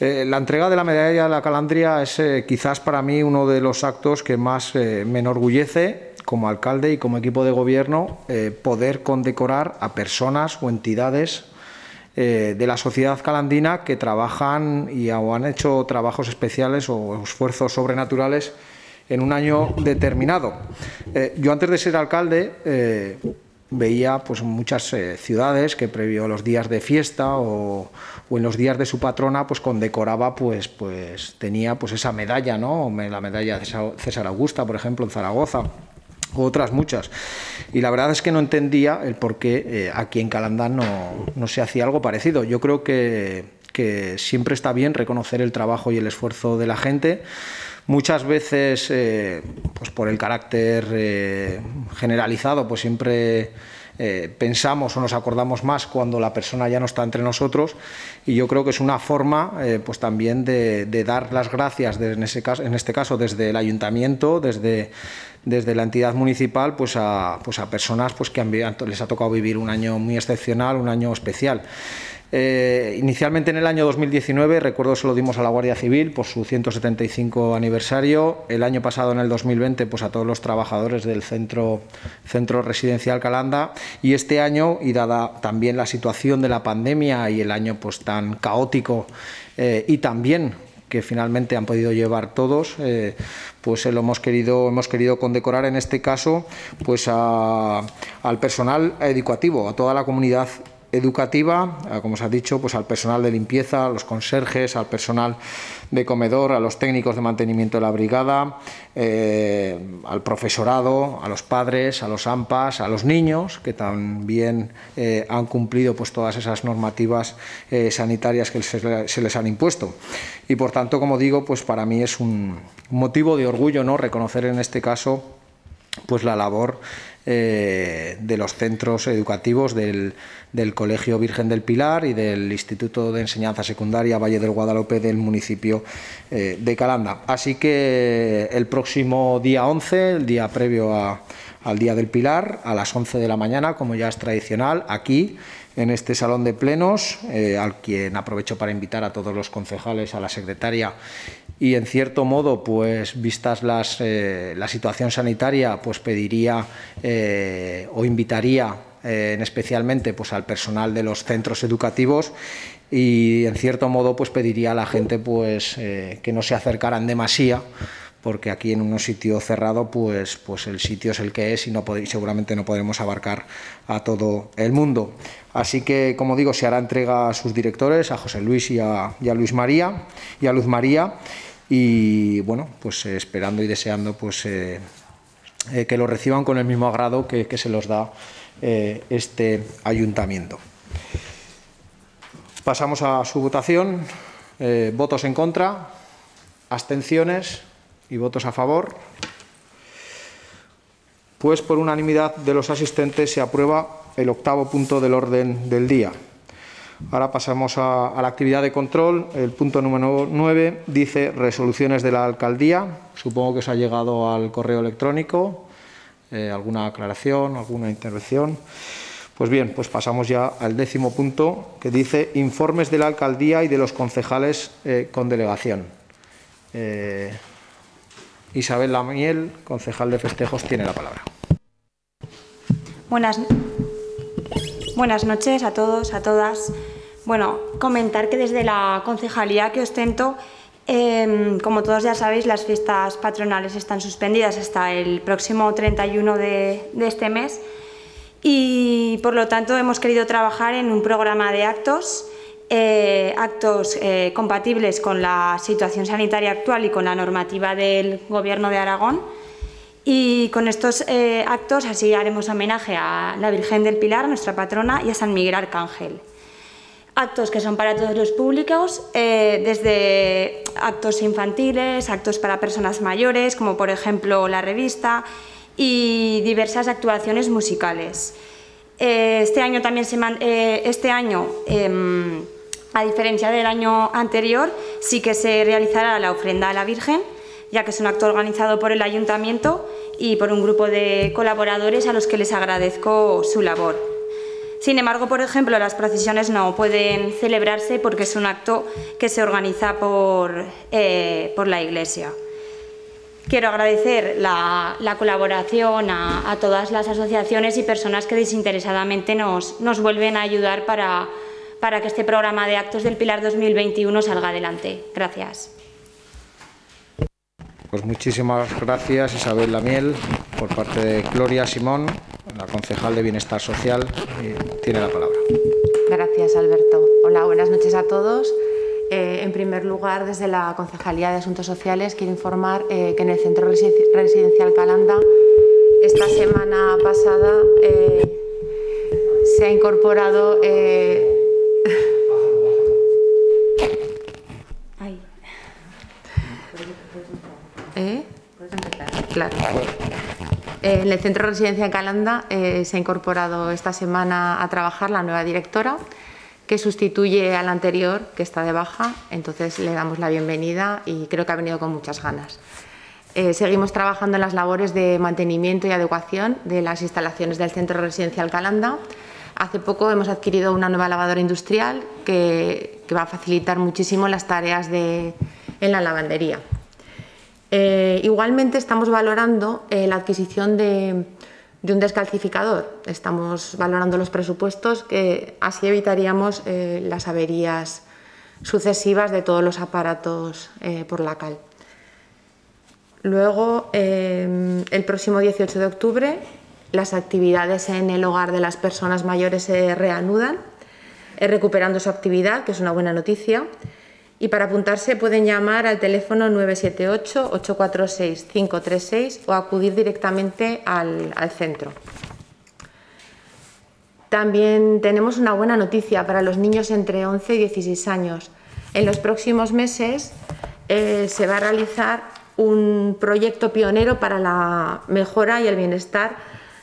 Eh, la entrega de la medalla de la Calandria es eh, quizás para mí uno de los actos que más eh, me enorgullece como alcalde y como equipo de gobierno poder condecorar a personas o entidades de la sociedad calandina que trabajan y o han hecho trabajos especiales o esfuerzos sobrenaturales en un año determinado. yo antes de ser alcalde veía pues muchas eh, ciudades que previo a los días de fiesta o, en los días de su patrona pues condecoraba pues pues tenía pues esa medalla no la medalla de César Augusta por ejemplo en Zaragoza otras muchas. Y la verdad es que no entendía el por qué eh, aquí en Calandán no, no se hacía algo parecido. Yo creo que, que siempre está bien reconocer el trabajo y el esfuerzo de la gente Muchas veces, eh, pues por el carácter eh, generalizado, pues siempre eh, pensamos o nos acordamos más cuando la persona ya no está entre nosotros y yo creo que es una forma pues también de, dar las gracias en, este caso desde el ayuntamiento, desde, desde la entidad municipal pues a, pues a personas pues que les ha tocado vivir un año muy excepcional, un año especial. Eh, inicialmente en el año 2019, recuerdo se lo dimos a la Guardia Civil por su 175 aniversario. El año pasado, en el 2020, pues a todos los trabajadores del centro, centro residencial Calanda. Y este año, y dada también la situación de la pandemia y el año pues tan caótico eh, y también que finalmente han podido llevar todos, eh, pues lo hemos querido, hemos querido condecorar en este caso pues al personal educativo, a toda la comunidad educativa, como se ha dicho, pues al personal de limpieza, a los conserjes, al personal de comedor, a los técnicos de mantenimiento de la brigada, eh, al profesorado, a los padres, a los AMPAs, a los niños, que también eh, han cumplido pues, todas esas normativas eh, sanitarias que se, les han impuesto. Y por tanto, como digo, pues para mí es un motivo de orgullo ¿no? reconocer en este caso pues la labor eh, de los centros educativos del, Colegio Virgen del Pilar y del Instituto de Enseñanza Secundaria Valle del Guadalupe del municipio eh, de Calanda. Así que el próximo día 11, el día previo al Día del Pilar, a las 11 de la mañana, como ya es tradicional, aquí en este salón de plenos, eh, al quien aprovecho para invitar a todos los concejales, a la secretaria y en cierto modo, pues vistas las, eh, la situación sanitaria, pues pediría eh, o invitaría especialmente pues al personal de los centros educativos y en cierto modo pues pediría a la gente pues que no se acercaran demasiado porque aquí en un sitio cerrado pues, pues el sitio es el que es y no seguramente no podremos abarcar a todo el mundo. Así que, como digo, se hará entrega a sus directores, a José Luis y a, Luis María y a Luz María y bueno, pues esperando y deseando pues eh, eh, que lo reciban con el mismo agrado que, se los da eh, este ayuntamiento. Pasamos a su votación. Eh, votos en contra, abstenciones y votos a favor. Pues por unanimidad de los asistentes se aprueba el octavo punto del orden del día. Ahora pasamos a, la actividad de control. El punto número 9 dice resoluciones de la alcaldía. Supongo que os ha llegado al correo electrónico. Eh, ¿Alguna aclaración, alguna intervención? Pues bien, pues pasamos ya al décimo punto que dice informes de la alcaldía y de los concejales eh, con delegación. Eh, Isabel Lamiel, concejal de festejos, tiene la palabra. Buenas, buenas noches a todos, a todas. Bueno, comentar que desde la concejalía que ostento, em, como todos ya sabéis, las fiestas patronales están suspendidas hasta el próximo 31 de, este mes y por lo tanto hemos querido trabajar en un programa de actos, eh, actos eh, compatibles con la situación sanitaria actual y con la normativa del Gobierno de Aragón. Y con estos eh, actos así haremos homenaje a la Virgen del Pilar, nuestra patrona, y a San Miguel Arcángel actos que son para todos los públicos, eh, desde actos infantiles, actos para personas mayores, como por ejemplo la revista, y diversas actuaciones musicales. Eh, este año también se eh, este año, em, a diferencia del año anterior, sí que se realizará la ofrenda a la Virgen, ya que es un acto organizado por el Ayuntamiento y por un grupo de colaboradores a los que les agradezco su labor. Sin embargo, por ejemplo, las procesiones no pueden celebrarse porque es un acto que se organiza por, eh, por la Iglesia. Quiero agradecer la, colaboración a, todas las asociaciones y personas que desinteresadamente nos, nos vuelven a ayudar para, para que este programa de actos del Pilar 2021 salga adelante. Gracias. Pues muchísimas gracias Isabel Lamiel por parte de Gloria Simón la concejal de Bienestar Social, tiene la palabra. Gracias, Alberto. Hola, buenas noches a todos. Eh, en primer lugar, desde la Concejalía de Asuntos Sociales, quiero informar eh, que en el Centro Residencial Calanda, esta semana pasada, eh, se ha incorporado. Ay. ¿Eh? Claro. En el Centro de Residencia de Calanda eh, se ha incorporado esta semana a trabajar la nueva directora, que sustituye a la anterior, que está de baja. Entonces le damos la bienvenida y creo que ha venido con muchas ganas. Eh, seguimos trabajando en las labores de mantenimiento y adecuación de las instalaciones del Centro Residencial Calanda. Hace poco hemos adquirido una nueva lavadora industrial que, va a facilitar muchísimo las tareas en la lavandería. Eh, igualmente estamos valorando eh, la adquisición de, un descalcificador. Estamos valorando los presupuestos que así evitaríamos eh, las averías sucesivas de todos los aparatos por la cal. Luego, el próximo 18 de octubre, las actividades en el hogar de las personas mayores se reanudan, recuperando su actividad, que es una buena noticia y para apuntarse pueden llamar al teléfono 978-846-536 o acudir directamente al, centro. También tenemos una buena noticia para los niños entre 11 y 16 años. En los próximos meses eh, se va a realizar un proyecto pionero para la mejora y el bienestar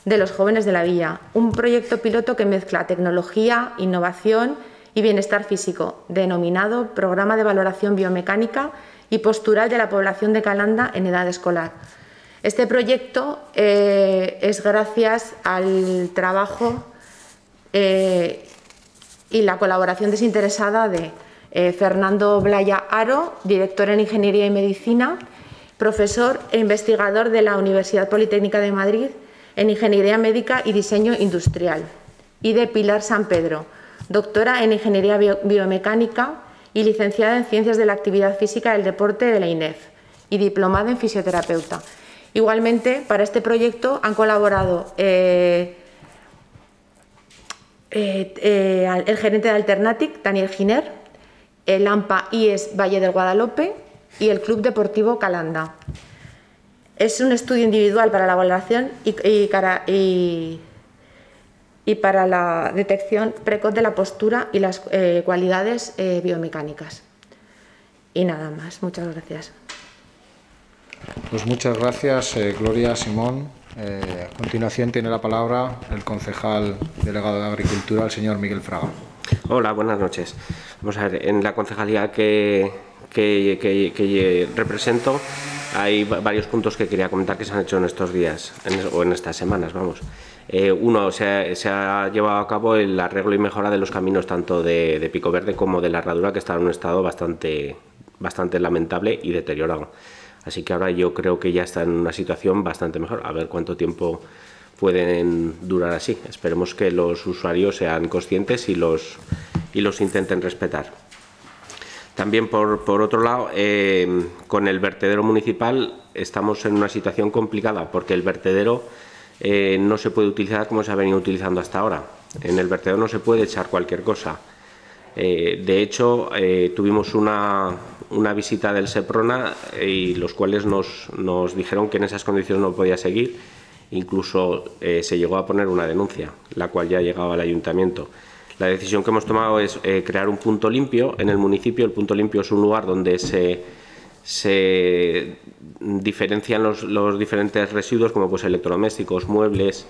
de los jóvenes de la villa. Un proyecto piloto que mezcla tecnología, innovación y bienestar físico, denominado Programa de Valoración Biomecánica y Postural de la Población de Calanda en Edad Escolar. Este proyecto eh, es gracias al trabajo eh, y la colaboración desinteresada de eh, Fernando Blaya Aro, director en Ingeniería y Medicina, profesor e investigador de la Universidad Politécnica de Madrid en Ingeniería Médica y Diseño Industrial, y de Pilar San Pedro, doctora en Ingeniería Biomecánica y licenciada en Ciencias de la Actividad Física y el Deporte de la INEF y diplomada en fisioterapeuta. Igualmente, para este proyecto han colaborado eh, eh, eh, el gerente de Alternatic, Daniel Giner, el AMPA IES Valle del Guadalupe y el Club Deportivo Calanda. Es un estudio individual para la valoración y, y, y, para la detección precoz de la postura y las eh, cualidades eh, biomecánicas. Y nada más. Muchas gracias. Pues muchas gracias, eh, Gloria Simón. Eh, a continuación tiene la palabra el concejal delegado de Agricultura, el señor Miguel Fraga. Hola, buenas noches. Vamos a ver, en la concejalía que, que, represento hay varios puntos que quería comentar que se han hecho en estos días o en estas semanas, vamos. Eh, uno, se ha, llevado a cabo el arreglo y mejora de los caminos tanto de, Pico Verde como de la Herradura, que está en un estado bastante, bastante lamentable y deteriorado. Así que ahora yo creo que ya está en una situación bastante mejor. A ver cuánto tiempo pueden durar así. Esperemos que los usuarios sean conscientes y los, y los intenten respetar. También, por, por otro lado, eh, con el vertedero municipal estamos en una situación complicada porque el vertedero eh, no se puede utilizar como se ha venido utilizando hasta ahora. En el vertedero no se puede echar cualquier cosa. Eh, de hecho, tuvimos una, una visita del SEPRONA y los cuales nos, nos dijeron que en esas condiciones no podía seguir. Incluso eh, se llegó a poner una denuncia, la cual ya ha llegado al ayuntamiento. La decisión que hemos tomado es eh, crear un punto limpio en el municipio. El punto limpio es un lugar donde se, se diferencian los, diferentes residuos, como pues electrodomésticos, muebles,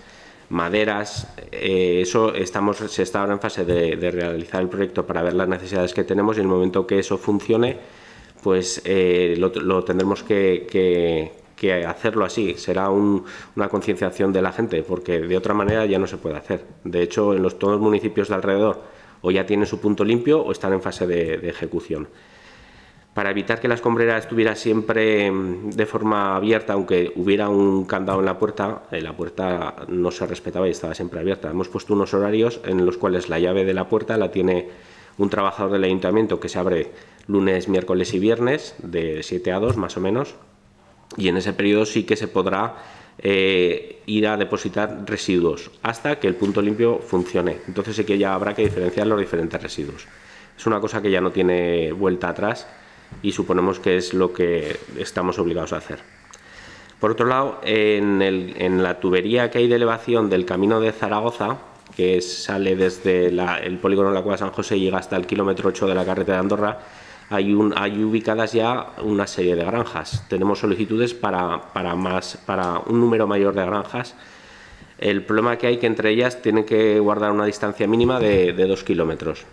maderas. Eh, eso estamos, se está ahora en fase de, realizar el proyecto para ver las necesidades que tenemos y en el momento que eso funcione, pues eh, lo, tendremos que, hacerlo así. Será una concienciación de la gente, porque de otra manera ya no se puede hacer. De hecho, en los, todos los municipios de alrededor o ya tienen su punto limpio o están en fase de, ejecución. Para evitar que la escombrera estuviera siempre mm, de forma abierta, aunque hubiera un candado en la puerta, eh, la puerta no se respetaba y estaba siempre abierta. Hemos puesto unos horarios en los cuales la llave de la puerta la tiene un trabajador del ayuntamiento que se abre lunes, miércoles y viernes, de 7 a 2 más o menos, y en ese periodo sí que se podrá eh, ir a depositar residuos hasta que el punto limpio funcione. Entonces sí que ya habrá que diferenciar los diferentes residuos. Es una cosa que ya no tiene vuelta atrás y suponemos que es lo que estamos obligados a hacer. Por otro lado, en, la tubería que hay de elevación del camino de Zaragoza, que sale desde el polígono de la Cueva San José y llega hasta el kilómetro 8 de la carretera de Andorra, hay, ubicadas ya una serie de granjas. Tenemos solicitudes para, más, para un número mayor de granjas. El problema que hay que entre ellas tienen que guardar una distancia mínima de, dos kilómetros.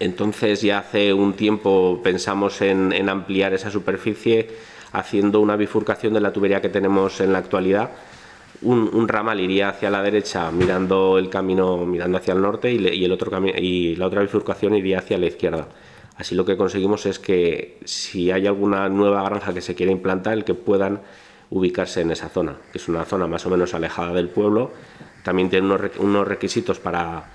Entonces ya hace un tiempo pensamos en, ampliar esa superficie haciendo una bifurcación de la tubería que tenemos en la actualidad. Un, ramal iría hacia la derecha mirando el camino mirando hacia el norte y, el otro y la otra bifurcación iría hacia la izquierda. Así lo que conseguimos es que si hay alguna nueva granja que se quiera implantar, el que puedan ubicarse en esa zona, que es una zona más o menos alejada del pueblo. También tiene unos, requisitos para,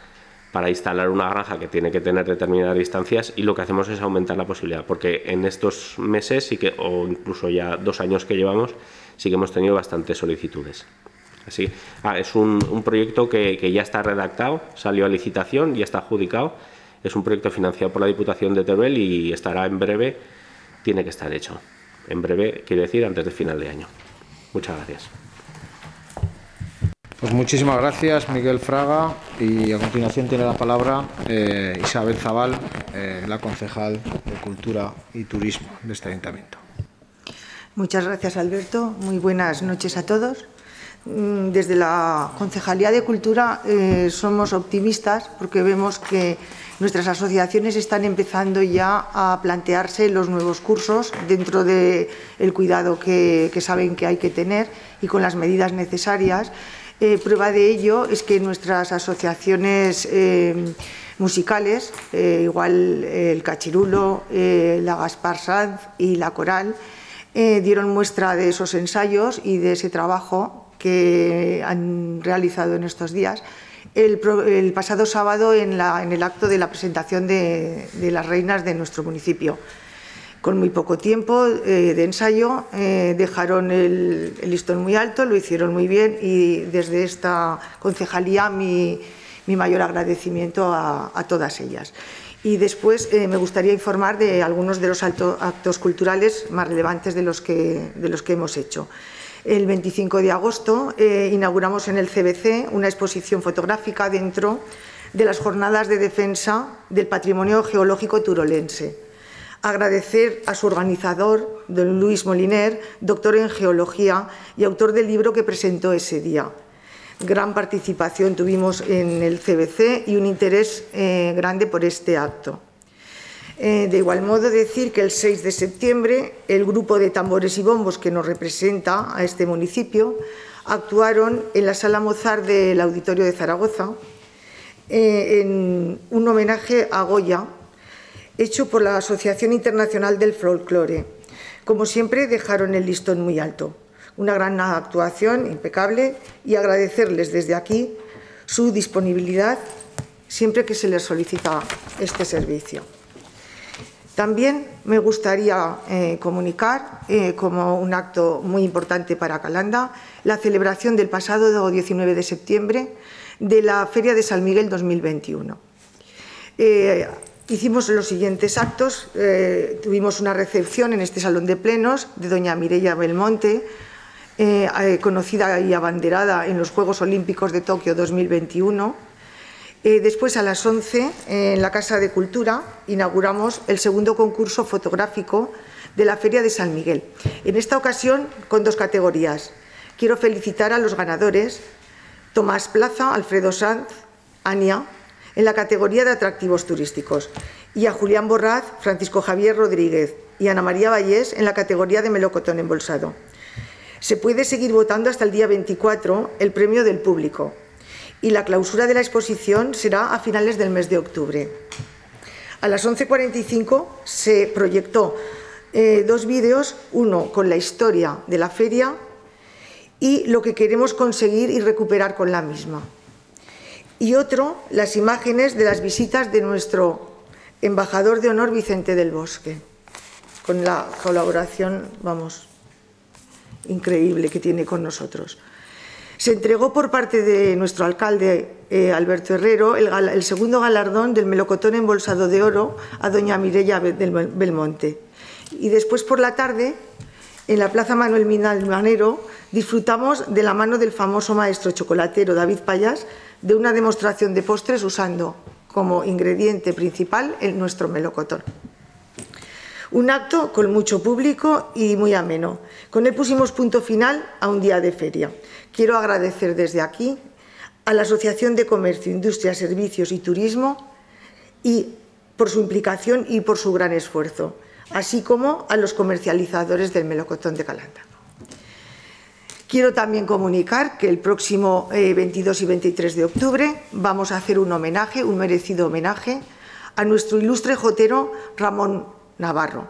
para instalar una granja que tiene que tener determinadas distancias y lo que hacemos es aumentar la posibilidad, porque en estos meses que, o incluso ya dos años que llevamos, sí que hemos tenido bastantes solicitudes. Así, ah, es un, proyecto que, ya está redactado, salió a licitación, ya está adjudicado es un proyecto financiado por la Diputación de Teruel y estará en breve, tiene que estar hecho. En breve, quiere decir, antes del final de año. Muchas gracias. Pues muchísimas gracias, Miguel Fraga. Y a continuación tiene la palabra eh, Isabel Zabal, eh, la concejal de Cultura y Turismo de este ayuntamiento. Muchas gracias, Alberto. Muy buenas noches a todos. Mm, desde la Concejalía de Cultura eh, somos optimistas porque vemos que Nuestras asociaciones están empezando ya a plantearse los nuevos cursos dentro del cuidado que, saben que hay que tener y con las medidas necesarias. Eh, prueba de ello es que nuestras asociaciones eh, musicales, eh, igual el Cachirulo, la Gaspar Sanz y la Coral, dieron muestra de esos ensayos y de ese trabajo que han realizado en estos días el, pasado sábado en, el acto de la presentación de, las reinas de nuestro municipio. Con muy poco tiempo eh, de ensayo eh, dejaron el, listón muy alto, lo hicieron muy bien y desde esta concejalía mi, mayor agradecimiento a, todas ellas. Y después eh, me gustaría informar de algunos de los actos culturales más relevantes de los que, de los que hemos hecho. el 25 de agosto, inauguramos en el CBC una exposición fotográfica dentro de las jornadas de defensa del patrimonio geológico turolense. Agradecer a su organizador, don Luis Moliner, doctor en geología y autor del libro que presentó ese día. Gran participación tuvimos en el CBC y un interés eh, grande por este acto. Eh, de igual modo, decir que el 6 de septiembre el grupo de tambores y bombos que nos representa a este municipio actuaron en la sala Mozart del Auditorio de Zaragoza eh, en un homenaje a Goya hecho por la Asociación Internacional del Folclore. Como siempre, dejaron el listón muy alto. Una gran actuación, impecable, y agradecerles desde aquí su disponibilidad siempre que se les solicita este servicio. También me gustaría eh, comunicar, eh, como un acto muy importante para Calanda, la celebración del pasado 19 de septiembre de la Feria de San Miguel 2021. Eh, hicimos los siguientes actos. tuvimos una recepción en este salón de plenos de doña Mireia Belmonte, conocida y abanderada en los Juegos Olímpicos de Tokio 2021 eh, después, a las 11, en la Casa de Cultura, inauguramos el segundo concurso fotográfico de la Feria de San Miguel. En esta ocasión, con dos categorías. Quiero felicitar a los ganadores, Tomás Plaza, Alfredo Sanz, Ania, en la categoría de atractivos turísticos, y a Julián Borraz, Francisco Javier Rodríguez y Ana María Vallés en la categoría de melocotón embolsado. Se puede seguir votando hasta el día 24 el premio del público, y la clausura de la exposición será a finales del mes de octubre. A las 11.45 se proyectó eh, dos vídeos, uno con la historia de la feria y lo que queremos conseguir y recuperar con la misma. Y otro, las imágenes de las visitas de nuestro embajador de honor Vicente del Bosque, con la colaboración, vamos, increíble que tiene con nosotros. Se entregó por parte de nuestro alcalde eh, Alberto Herrero el, segundo galardón del melocotón embolsado de oro a doña del Belmonte. Y después por la tarde, en la Plaza Manuel Manero, disfrutamos de la mano del famoso maestro chocolatero David Payas de una demostración de postres usando como ingrediente principal el nuestro melocotón. Un acto con mucho público y muy ameno. Con él pusimos punto final a un día de feria. Quiero agradecer desde aquí a la Asociación de Comercio, Industria, Servicios y Turismo y por su implicación y por su gran esfuerzo, así como a los comercializadores del melocotón de Calanda. Quiero también comunicar que el próximo 22 eh, y 23 de octubre vamos a hacer un homenaje, un merecido homenaje, a nuestro ilustre jotero Ramón Navarro,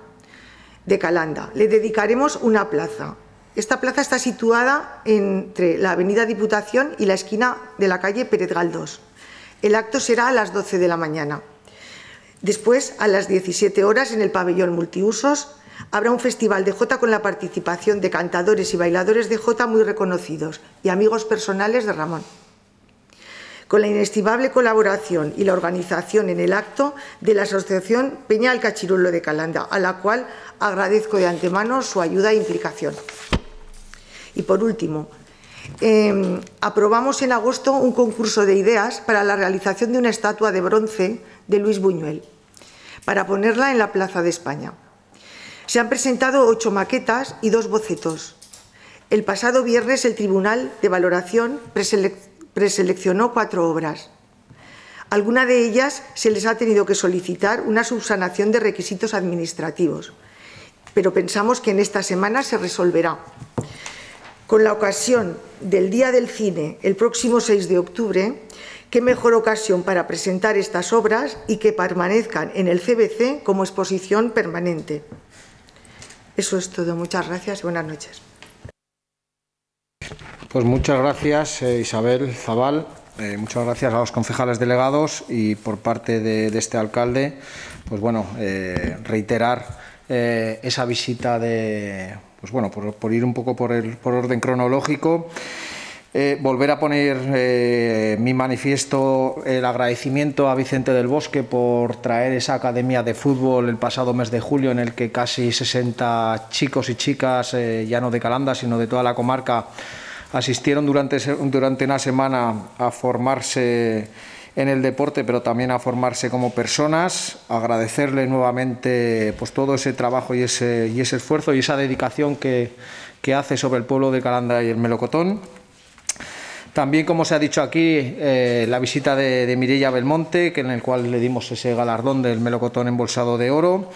de Calanda. Le dedicaremos una plaza, esta plaza está situada entre la Avenida Diputación y la esquina de la calle Pérez Galdós. El acto será a las 12 de la mañana. Después, a las 17 horas, en el pabellón multiusos, habrá un festival de Jota con la participación de cantadores y bailadores de Jota muy reconocidos y amigos personales de Ramón. Con la inestimable colaboración y la organización en el acto de la Asociación Peña Cachirulo de Calanda, a la cual agradezco de antemano su ayuda e implicación. Y por último, em, aprobamos en agosto un concurso de ideas para la realización de una estatua de bronce de Luis Buñuel, para ponerla en la Plaza de España. Se han presentado ocho maquetas y dos bocetos. El pasado viernes el Tribunal de Valoración preseleccionó cuatro obras. Alguna de ellas se les ha tenido que solicitar una subsanación de requisitos administrativos, pero pensamos que en esta semana se resolverá. Con la ocasión del Día del Cine, el próximo 6 de octubre, qué mejor ocasión para presentar estas obras y que permanezcan en el CBC como exposición permanente. Eso es todo. Muchas gracias y buenas noches. Pues muchas gracias, eh, Isabel Zabal. Eh, muchas gracias a los concejales delegados y por parte de, este alcalde, pues bueno, eh, reiterar esa visita de pues bueno, por, ir un poco por, el, por orden cronológico, Eh, volver a poner eh, mi manifiesto el agradecimiento a Vicente del Bosque por traer esa academia de fútbol el pasado mes de julio en el que casi 60 chicos y chicas, eh, ya no de Calanda, sino de toda la comarca, asistieron durante, durante una semana a formarse en el deporte, pero también a formarse como personas, agradecerle nuevamente pues, todo ese trabajo y ese, y ese esfuerzo y esa dedicación que, que hace sobre el pueblo de Calanda y el Melocotón. También, como se ha dicho aquí, eh, la visita de, de Mirella Belmonte, que en el cual le dimos ese galardón del melocotón embolsado de oro.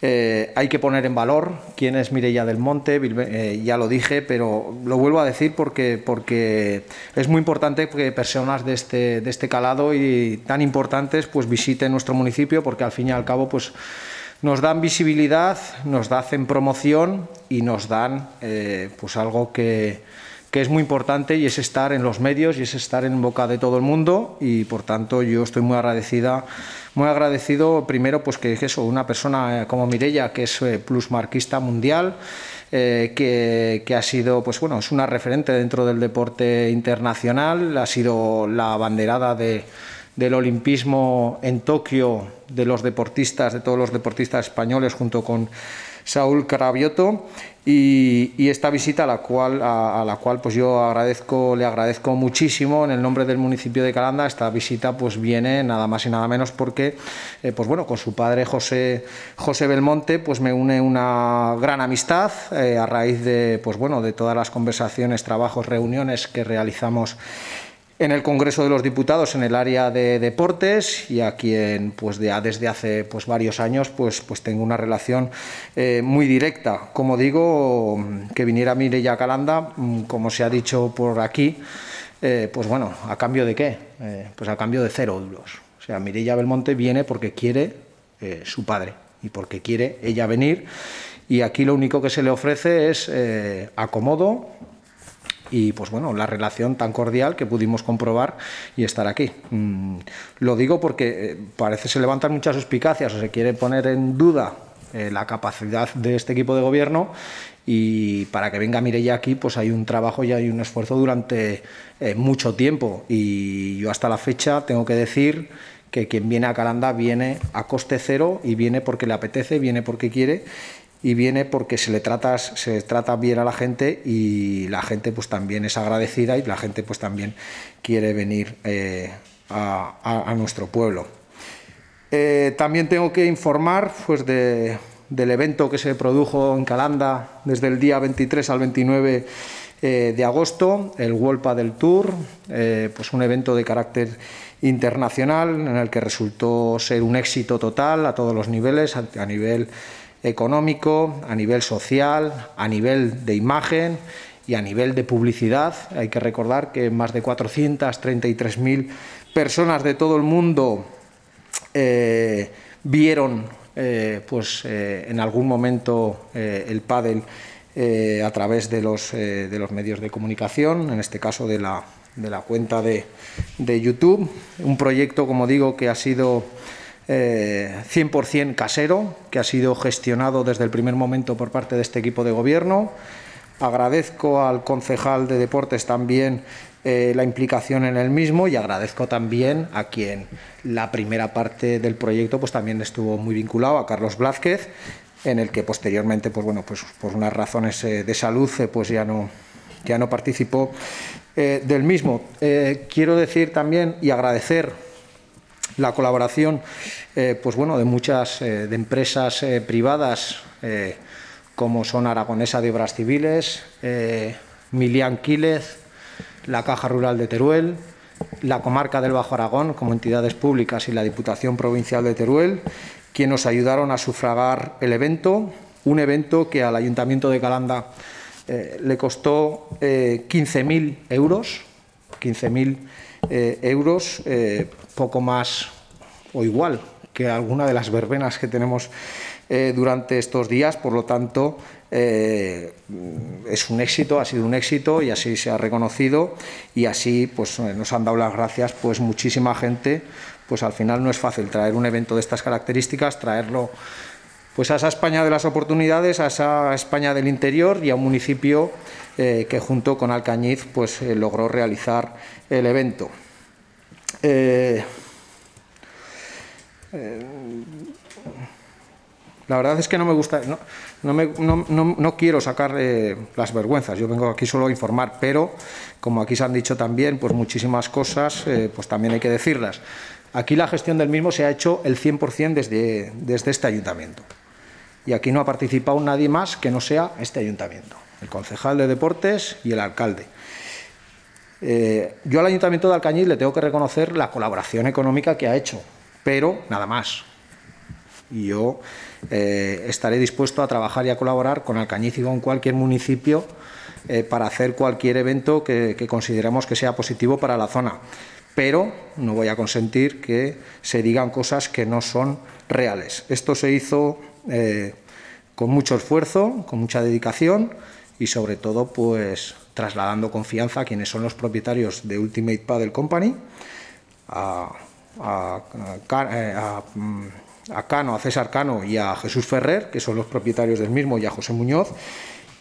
Eh, hay que poner en valor quién es Mirella del Monte, eh, ya lo dije, pero lo vuelvo a decir porque, es muy importante que personas de este, de este calado y tan importantes pues visiten nuestro municipio porque al fin y al cabo pues nos dan visibilidad, nos hacen promoción y nos dan pues algo que, que es muy importante y es estar en los medios y es estar en boca de todo el mundo y por tanto yo estoy muy agradecida muy agradecido primero pues que eso una persona como Mirella que es eh, plusmarquista mundial eh, que, que, ha sido pues bueno es una referente dentro del deporte internacional ha sido la banderada de, del olimpismo en Tokio de los deportistas de todos los deportistas españoles junto con Saúl Carabioto y, esta visita a la cual, a, a, la cual pues yo agradezco, le agradezco muchísimo en el nombre del municipio de Calanda. Esta visita pues viene nada más y nada menos porque eh, pues bueno, con su padre José, José Belmonte pues me une una gran amistad eh, a raíz de, pues bueno, de todas las conversaciones, trabajos, reuniones que realizamos en el Congreso de los Diputados en el área de deportes y a quien pues de, desde hace pues varios años pues, pues tengo una relación eh, muy directa. Como digo, que viniera Mireya Calanda, mm, como se ha dicho por aquí, eh, pues bueno, ¿a cambio de qué? Eh, pues a cambio de cero euros. O sea, Mireya Belmonte viene porque quiere su padre y porque quiere ella venir y aquí lo único que se le ofrece es acomodo, y pues bueno, la relación tan cordial que pudimos comprobar y estar aquí. Mm, lo digo porque eh, parece se levantan muchas suspicacias o se quiere poner en duda eh, la capacidad de este equipo de gobierno y para que venga Mireia aquí pues hay un trabajo y hay un esfuerzo durante eh, mucho tiempo y yo hasta la fecha tengo que decir que quien viene a Calanda viene a coste cero y viene porque le apetece, viene porque quiere y viene porque se le trata se trata bien a la gente y la gente pues también es agradecida y la gente pues también quiere venir eh, a, nuestro pueblo. Eh, también tengo que informar pues de, del evento que se produjo en Calanda desde el día 23 al 29 eh, de agosto el Wolpa del Tour pues un evento de carácter internacional en el que resultó ser un éxito total a todos los niveles a, a nivel económico, a nivel social, a nivel de imagen y a nivel de publicidad. Hay que recordar que más de 433.000 personas de todo el mundo eh, vieron eh, pues, eh, en algún momento el pádel a través de los, de los medios de comunicación, en este caso de la, de la cuenta de, de YouTube. Un proyecto, como digo, que ha sido eh, 100% casero, que ha sido gestionado desde el primer momento por parte de este equipo de gobierno. Agradezco al concejal de deportes también eh, la implicación en el mismo y agradezco también a quien la primera parte del proyecto pues también estuvo muy vinculado, a Carlos Blázquez, en el que posteriormente, pues bueno, pues por unas razones eh, de salud, eh, pues ya no, ya no participó eh, del mismo. Eh, quiero decir también y agradecer la colaboración eh, pues bueno, de muchas eh, de empresas eh, privadas como son Aragonesa de Obras Civiles, Milian Quílez, la Caja Rural de Teruel, la Comarca del Bajo Aragón como entidades públicas y la Diputación Provincial de Teruel, quienes nos ayudaron a sufragar el evento, un evento que al Ayuntamiento de Calanda le costó eh, 15.000 euros, 15.000 eh, euros, poco más o igual que alguna de las verbenas que tenemos eh, durante estos días, por lo tanto, eh, es un éxito, ha sido un éxito y así se ha reconocido y así pues, nos han dado las gracias pues, muchísima gente. Pues al final no es fácil traer un evento de estas características, traerlo pues a esa España de las oportunidades, a esa España del interior y a un municipio eh, que junto con Alcañiz pues, eh, logró realizar el evento. Eh, la verdad es que no me gusta, no, quiero sacar las vergüenzas, yo vengo aquí solo a informar, pero como aquí se han dicho también, pues muchísimas cosas, pues también hay que decirlas. Aquí la gestión del mismo se ha hecho el 100% desde, desde este ayuntamiento y aquí no ha participado nadie más que no sea este ayuntamiento, el concejal de deportes y el alcalde. Eh, yo al ayuntamiento de Alcañiz le tengo que reconocer la colaboración económica que ha hecho, pero nada más. Y yo eh, estaré dispuesto a trabajar y a colaborar con Alcañiz y con cualquier municipio eh, para hacer cualquier evento que, que consideremos que sea positivo para la zona. Pero no voy a consentir que se digan cosas que no son reales. Esto se hizo con mucho esfuerzo, con mucha dedicación y sobre todo pues trasladando confianza a quienes son los propietarios de Ultimate Paddle Company, a, mm, Cano, a César Cano y a Jesús Ferrer, que son los propietarios del mismo, y a José Muñoz,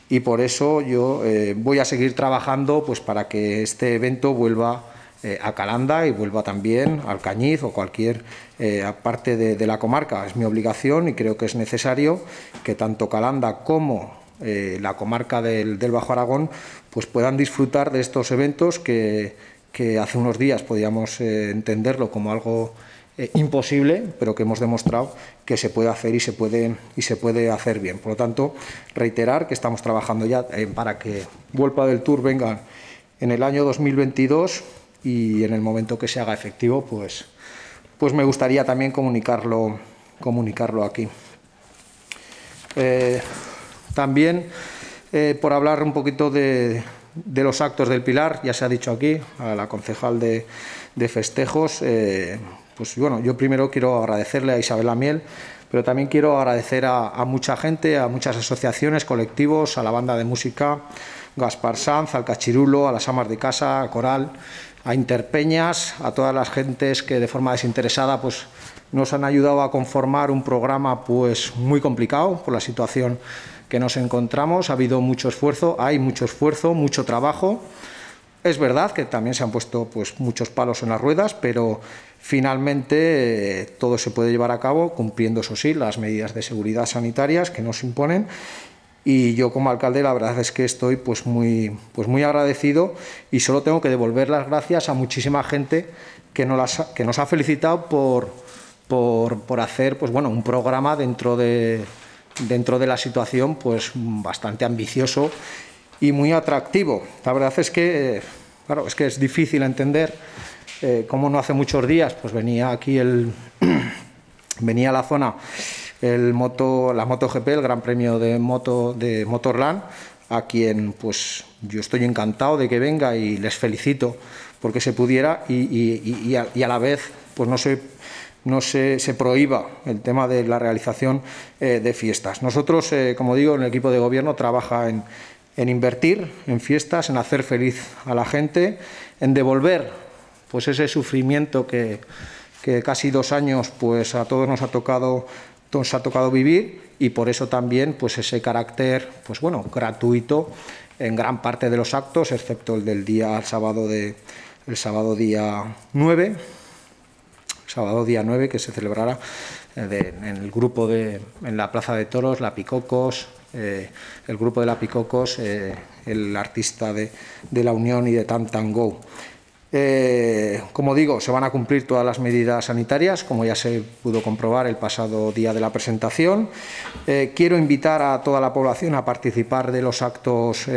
y por eso yo eh, voy a seguir trabajando pues, para que este evento vuelva eh, a Calanda y vuelva también al Cañiz o cualquier eh, parte de, la comarca. Es mi obligación y creo que es necesario que tanto Calanda como eh, la comarca del, Bajo Aragón pues puedan disfrutar de estos eventos que, hace unos días podíamos entenderlo como algo imposible, pero que hemos demostrado que se puede hacer y se puede, y se puede hacer bien. Por lo tanto, reiterar que estamos trabajando ya para que Vuelpa del Tour venga en el año 2022 y en el momento que se haga efectivo, pues, pues me gustaría también comunicarlo, comunicarlo aquí. Eh, también, eh, por hablar un poquito de, los actos del Pilar, ya se ha dicho aquí, a la concejal de, festejos, eh, pues bueno, yo primero quiero agradecerle a Isabel Miel, pero también quiero agradecer a, a, mucha gente, a muchas asociaciones, colectivos, a la banda de música, Gaspar Sanz, al Cachirulo, a las amas de casa, a Coral, a Interpeñas, a todas las gentes que de forma desinteresada pues, nos han ayudado a conformar un programa pues, muy complicado por la situación que nos encontramos. Ha habido mucho esfuerzo, hay mucho esfuerzo, mucho trabajo. Es verdad que también se han puesto pues, muchos palos en las ruedas, pero finalmente eh, todo se puede llevar a cabo cumpliendo, eso sí, las medidas de seguridad sanitarias que nos imponen y yo como alcalde la verdad es que estoy pues muy, pues muy agradecido y solo tengo que devolver las gracias a muchísima gente que nos, que nos ha felicitado por, por, hacer pues bueno, un programa dentro de, dentro de la situación pues bastante ambicioso y muy atractivo. La verdad es que, claro, es que es difícil entender eh, cómo no hace muchos días pues venía aquí el... venía a la zona el moto, la MotoGP, el Gran Premio de Moto de Motorland, a quien pues yo estoy encantado de que venga y les felicito porque se pudiera y, a, la vez pues no se no se, prohíba el tema de la realización eh, de fiestas. Nosotros, eh, como digo, en el equipo de gobierno trabaja en, invertir en fiestas, en hacer feliz a la gente, en devolver pues ese sufrimiento que, casi dos años pues a todos nos ha tocado nos ha tocado vivir y por eso también pues ese carácter pues bueno gratuito en gran parte de los actos excepto el del día sábado de el sábado día 9 sábado día 9 que se celebrará eh, en el grupo de en la plaza de toros la Picocos eh, el grupo de la Picocos eh, el artista de, de, la Unión y de Tantango eh, como digo, se van a cumplir todas las medidas sanitarias, como ya se pudo comprobar el pasado día de la presentación. Quiero invitar a toda la población a participar de los actos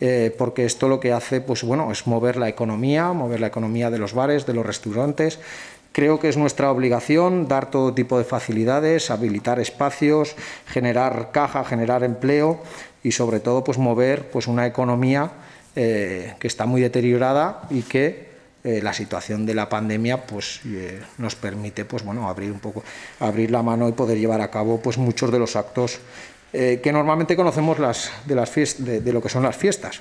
eh, porque esto lo que hace pues, bueno, es mover la economía, mover la economía de los bares, de los restaurantes, Creo que es nuestra obligación dar todo tipo de facilidades, habilitar espacios, generar caja, generar empleo y sobre todo pues mover pues una economía eh, que está muy deteriorada y que eh, la situación de la pandemia pues, nos permite pues, bueno, abrir un poco, abrir la mano y poder llevar a cabo pues, muchos de los actos que normalmente conocemos las, de, las de, lo que son las fiestas.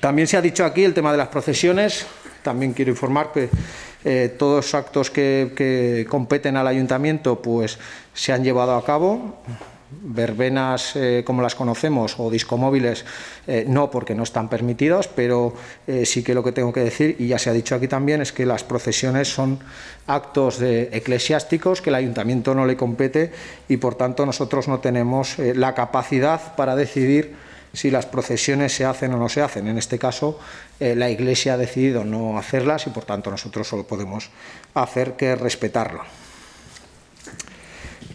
También se ha dicho aquí el tema de las procesiones, también quiero informar que eh, todos los actos que, que, competen al ayuntamiento pues, se han llevado a cabo verbenas eh, como las conocemos o discomóviles eh, no porque no están permitidos, pero eh, sí que lo que tengo que decir, y ya se ha dicho aquí también, es que las procesiones son actos de, eclesiásticos que el ayuntamiento no le compete y por tanto nosotros no tenemos eh, la capacidad para decidir si las procesiones se hacen o no se hacen. En este caso, la Iglesia ha decidido no hacerlas y por tanto nosotros solo podemos hacer que respetarlo.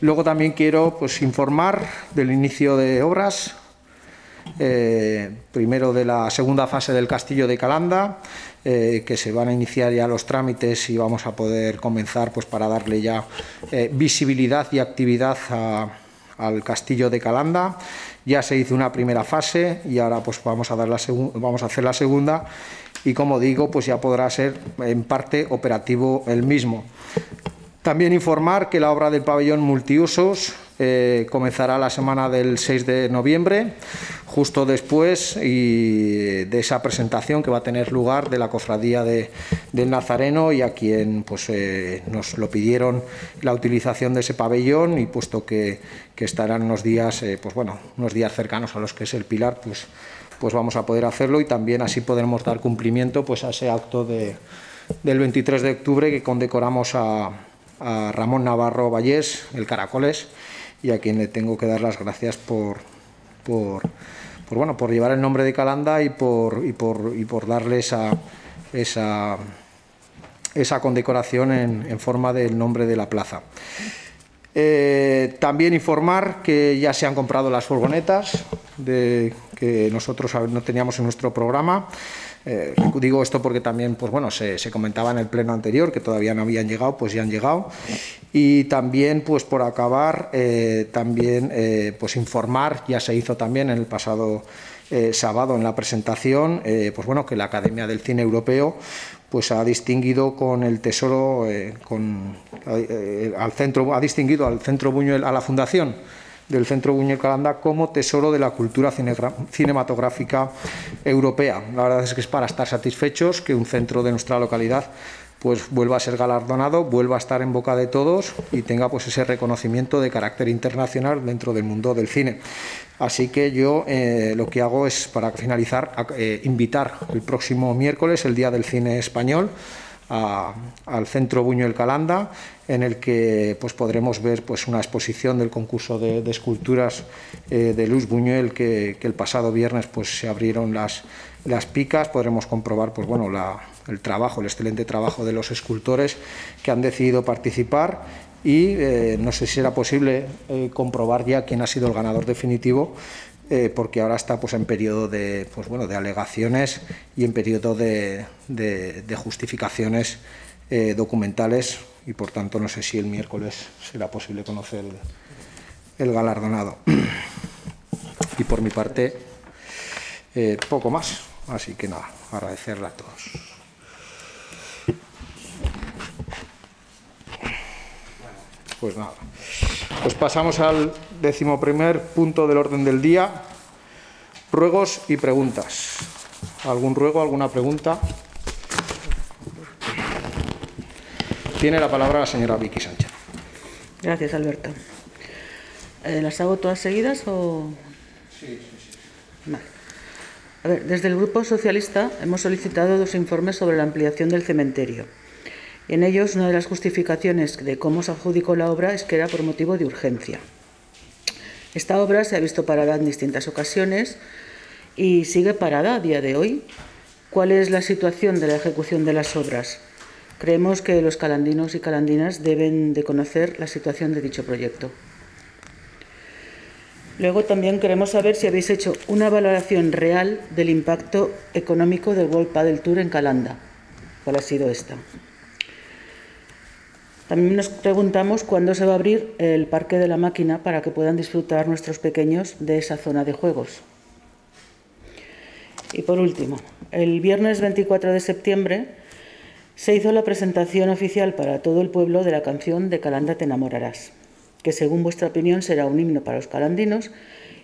Luego también quiero pues, informar del inicio de obras, eh, primero de la segunda fase del Castillo de Calanda, eh, que se van a iniciar ya los trámites y vamos a poder comenzar pues, para darle ya eh, visibilidad y actividad al Castillo de Calanda. Ya se hizo una primera fase y ahora pues, vamos, a dar la vamos a hacer la segunda y como digo, pues ya podrá ser en parte operativo el mismo. También informar que la obra del pabellón multiusos eh, comenzará la semana del 6 de noviembre, justo después y de esa presentación que va a tener lugar de la cofradía de, del Nazareno y a quien pues, eh, nos lo pidieron la utilización de ese pabellón y puesto que, que estarán unos días, eh, pues bueno, unos días cercanos a los que es el Pilar, pues, pues vamos a poder hacerlo y también así podremos dar cumplimiento pues, a ese acto de, del 23 de octubre que condecoramos a a Ramón Navarro Vallés, el Caracoles, y a quien le tengo que dar las gracias por, por, bueno, por llevar el nombre de Calanda y por, y por, y por darle esa, esa, esa condecoración en, en forma del nombre de la plaza. Eh, también informar que ya se han comprado las furgonetas de, que nosotros no teníamos en nuestro programa. Eh, digo esto porque también pues bueno, se, comentaba en el pleno anterior que todavía no habían llegado, pues ya han llegado. Y también, pues por acabar, eh, también eh, pues informar, ya se hizo también en el pasado sábado en la presentación, pues bueno, que la Academia del Cine Europeo pues ha distinguido con el tesoro, con, al centro, ha distinguido al Centro Buñuel, a la Fundación del Centro Buñuel Calanda como tesoro de la cultura cinematográfica europea. La verdad es que es para estar satisfechos que un centro de nuestra localidad pues vuelva a ser galardonado, vuelva a estar en boca de todos y tenga pues ese reconocimiento de carácter internacional dentro del mundo del cine. Así que yo eh, lo que hago es, para finalizar, eh, invitar el próximo miércoles, el Día del Cine Español, al Centro Buñuel Calanda, en el que pues, podremos ver pues, una exposición del concurso de, esculturas eh, de Luz Buñuel, que, el pasado viernes pues, se abrieron las, las picas, podremos comprobar pues, bueno, el trabajo, el excelente trabajo de los escultores que han decidido participar y eh, no sé si será posible eh, comprobar ya quién ha sido el ganador definitivo, porque ahora está pues, en periodo de, pues, bueno, de alegaciones y en periodo de, de, justificaciones documentales y por tanto no sé si el miércoles será posible conocer el, galardonado. Y por mi parte, eh, poco más. Así que nada, agradecerle a todos. Pues nada, pues pasamos al decimoprimer punto del orden del día, ruegos y preguntas. ¿Algún ruego, alguna pregunta? Tiene la palabra la señora Vicky Sánchez. Gracias, Alberto. Eh, ¿Las hago todas seguidas o...? Sí, sí, sí. Vale. A ver, desde el Grupo Socialista hemos solicitado dos informes sobre la ampliación del cementerio. En ellos, una de las justificaciones de cómo se adjudicó la obra es que era por motivo de urgencia. Esta obra se ha visto parada en distintas ocasiones y sigue parada a día de hoy. ¿Cuál es la situación de la ejecución de las obras? Creemos que los calandinos y calandinas deben de conocer la situación de dicho proyecto. Luego también queremos saber si habéis hecho una valoración real del impacto económico del World Padel Tour en Calanda. ¿Cuál ha sido esta? También nos preguntamos cuándo se va a abrir el Parque de la Máquina para que puedan disfrutar nuestros pequeños de esa zona de juegos. Y por último, el viernes 24 de septiembre se hizo la presentación oficial para todo el pueblo de la canción de Calanda te enamorarás, que según vuestra opinión será un himno para los calandinos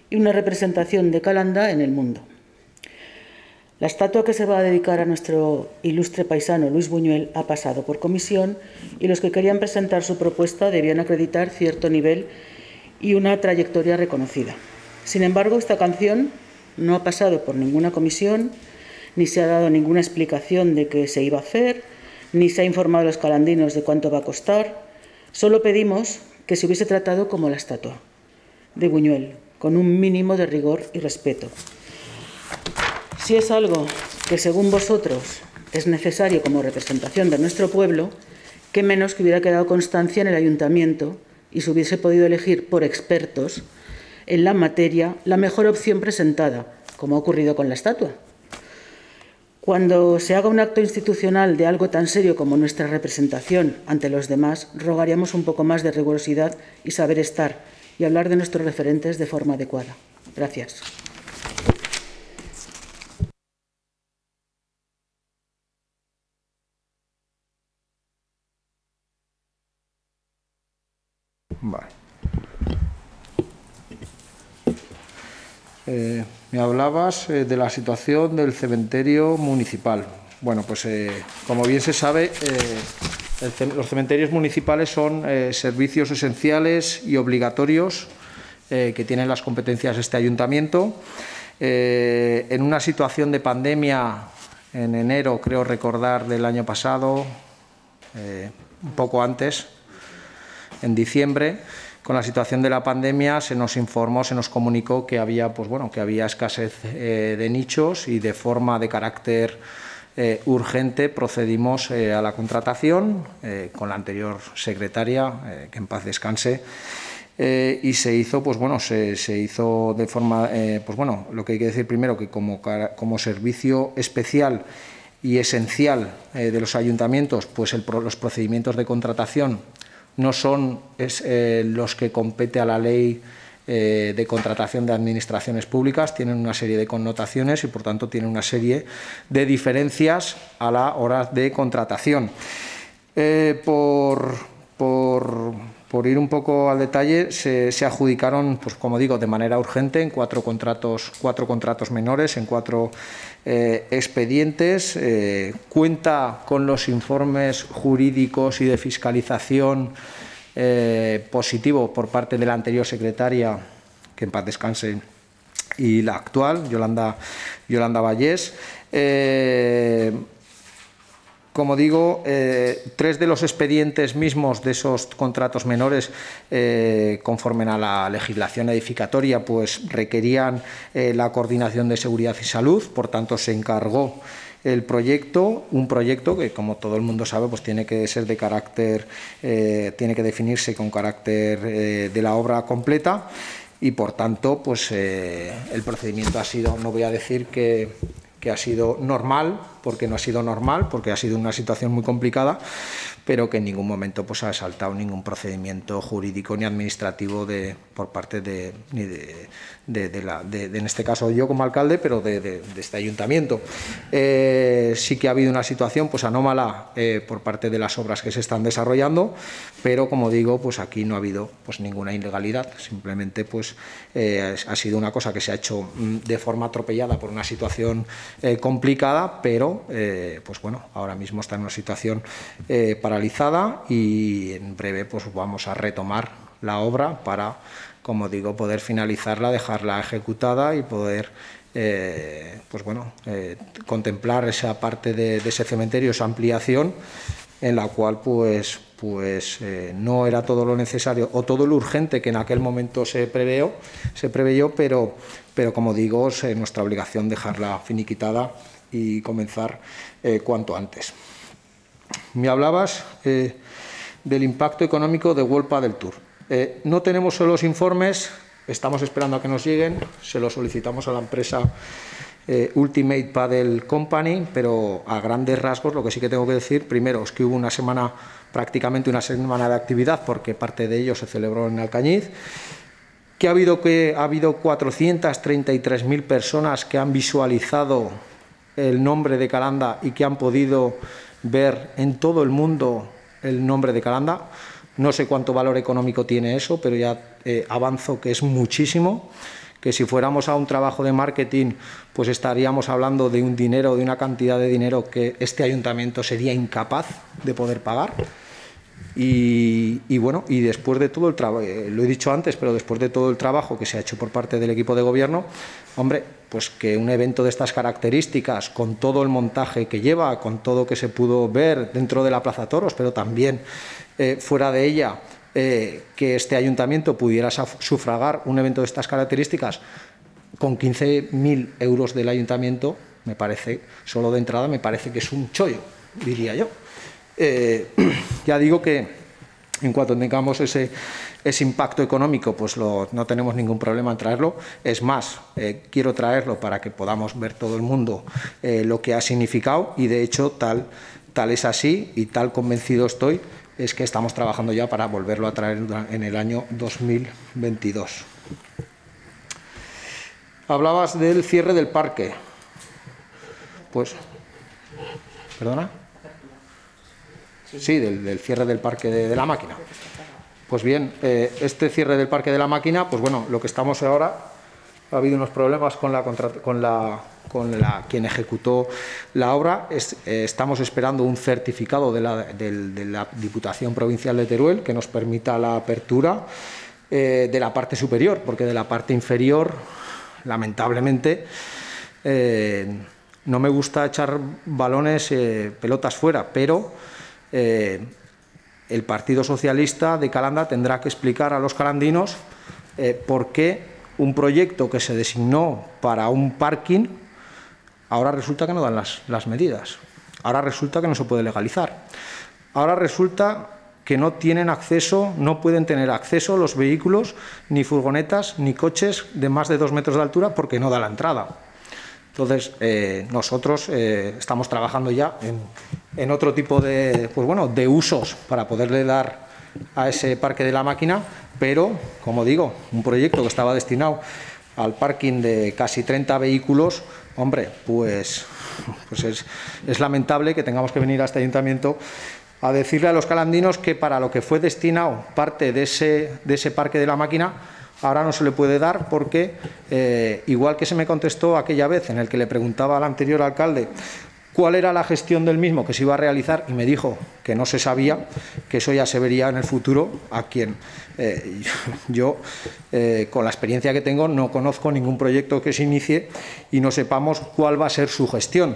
y una representación de Calanda en el mundo. La estatua que se va a dedicar a nuestro ilustre paisano Luis Buñuel ha pasado por comisión y los que querían presentar su propuesta debían acreditar cierto nivel y una trayectoria reconocida. Sin embargo, esta canción no ha pasado por ninguna comisión, ni se ha dado ninguna explicación de qué se iba a hacer, ni se ha informado a los calandinos de cuánto va a costar. Solo pedimos que se hubiese tratado como la estatua de Buñuel, con un mínimo de rigor y respeto. Si es algo que según vosotros es necesario como representación de nuestro pueblo, qué menos que hubiera quedado constancia en el ayuntamiento y se hubiese podido elegir por expertos en la materia la mejor opción presentada, como ha ocurrido con la estatua. Cuando se haga un acto institucional de algo tan serio como nuestra representación ante los demás, rogaríamos un poco más de rigurosidad y saber estar y hablar de nuestros referentes de forma adecuada. Gracias. Vale. Eh, me hablabas eh, de la situación del cementerio municipal. Bueno, pues eh, como bien se sabe, los cementerios municipales son servicios esenciales y obligatorios que tienen las competencias de este ayuntamiento. en una situación de pandemia, en enero, creo recordar, del año pasado, un poco antes, en diciembre, con la situación de la pandemia, se nos informó, se nos comunicó que había, pues bueno, que había escasez eh, de nichos y de forma de carácter eh, urgente procedimos eh, a la contratación con la anterior secretaria, que en paz descanse. y se hizo, pues bueno, se, hizo de forma, pues bueno, lo que hay que decir primero que como, como servicio especial y esencial de los ayuntamientos, pues los procedimientos de contratación no son eh, los que compete a la ley eh, de contratación de administraciones públicas, tienen una serie de connotaciones y por tanto tienen una serie de diferencias a la hora de contratación. Eh, por, ir un poco al detalle, se, adjudicaron, pues como digo, de manera urgente en cuatro contratos, cuatro contratos menores, en cuatro eh, expedientes, eh, cuenta con los informes jurídicos y de fiscalización eh, positivo por parte de la anterior secretaria, que en paz descanse, y la actual, Yolanda, Yolanda Vallés. Como digo, eh, tres de los expedientes mismos de esos contratos menores, eh, conforme a la legislación edificatoria, pues requerían eh, la coordinación de seguridad y salud, por tanto se encargó el proyecto, un proyecto que como todo el mundo sabe, pues tiene que ser de carácter, tiene que definirse con carácter de la obra completa. Y por tanto, pues el procedimiento ha sido, no voy a decir que que ha sido normal, porque no ha sido normal, porque ha sido una situación muy complicada, pero que en ningún momento pues, ha saltado ningún procedimiento jurídico ni administrativo de, por parte de, ni de, la, en este caso yo como alcalde, pero de, este ayuntamiento. Eh, sí que ha habido una situación pues, anómala eh, por parte de las obras que se están desarrollando, pero como digo, pues aquí no ha habido pues, ninguna ilegalidad, simplemente pues, eh, ha sido una cosa que se ha hecho mm, de forma atropellada por una situación complicada, pero pues bueno, ahora mismo está en una situación y en breve pues vamos a retomar la obra para como digo, poder finalizarla, dejarla ejecutada y poder eh, pues bueno, eh, contemplar esa parte de, ese cementerio, esa ampliación, en la cual pues, pues eh, no era todo lo necesario o todo lo urgente que en aquel momento se preveó, se preveyó, pero, pero como digo, es nuestra obligación dejarla finiquitada y comenzar cuanto antes. Me hablabas del impacto económico de Wolpa del Tour. Eh, no tenemos los informes, estamos esperando a que nos lleguen, se los solicitamos a la empresa eh, Ultimate Paddle Company, pero a grandes rasgos lo que sí que tengo que decir, primero es que hubo una semana, prácticamente una semana de actividad, porque parte de ello se celebró en Alcañiz, que ha habido, que, ha habido 433.000 personas que han visualizado el nombre de Calanda y que han podido ver en todo el mundo el nombre de Calanda. No sé cuánto valor económico tiene eso, pero ya eh, avanzo que es muchísimo, que si fuéramos a un trabajo de marketing, pues estaríamos hablando de un dinero, de una cantidad de dinero que este ayuntamiento sería incapaz de poder pagar. Y, bueno, y después de todo el trabajo, eh, lo he dicho antes, pero después de todo el trabajo que se ha hecho por parte del equipo de gobierno, hombre, pues que un evento de estas características, con todo el montaje que lleva, con todo que se pudo ver dentro de la Plaza Toros, pero también eh, fuera de ella, eh, que este ayuntamiento pudiera sufragar un evento de estas características con 15.000 euros del ayuntamiento, me parece, solo de entrada, me parece que es un chollo, diría yo. Eh, ya digo que en cuanto tengamos ese, ese impacto económico, pues no tenemos ningún problema en traerlo. Es más, eh, quiero traerlo para que podamos ver todo el mundo eh, lo que ha significado y de hecho tal, tal es así y tal convencido estoy es que estamos trabajando ya para volverlo a traer en el año 2022. Hablabas del cierre del parque. Pues, ¿perdona? Sí, del, cierre del parque de, la máquina. Pues bien, eh, este cierre del parque de la máquina, pues bueno, lo que estamos ahora, ha habido unos problemas con la, con la, con la quien ejecutó la obra. Eh, estamos esperando un certificado de la, de la, Diputación Provincial de Teruel que nos permita la apertura eh, de la parte superior, porque de la parte inferior, lamentablemente, no me gusta echar balones, pelotas fuera, pero eh, el Partido Socialista de Calanda tendrá que explicar a los calandinos eh, por qué un proyecto que se designó para un parking ahora resulta que no dan las, las medidas, ahora resulta que no se puede legalizar, ahora resulta que no tienen acceso, no pueden tener acceso los vehículos, ni furgonetas, ni coches de más de dos metros de altura porque no da la entrada. Entonces, eh, nosotros eh, estamos trabajando ya en, otro tipo de, pues bueno, de usos para poderle dar a ese parque de la máquina, pero, como digo, un proyecto que estaba destinado al parking de casi 30 vehículos, hombre, pues, pues es, es lamentable que tengamos que venir a este ayuntamiento a decirle a los calandinos que para lo que fue destinado parte de ese, de ese parque de la máquina, ahora no se le puede dar porque, eh, igual que se me contestó aquella vez en el que le preguntaba al anterior alcalde cuál era la gestión del mismo que se iba a realizar y me dijo que no se sabía, que eso ya se vería en el futuro, a quien eh, yo, eh, con la experiencia que tengo, no conozco ningún proyecto que se inicie y no sepamos cuál va a ser su gestión.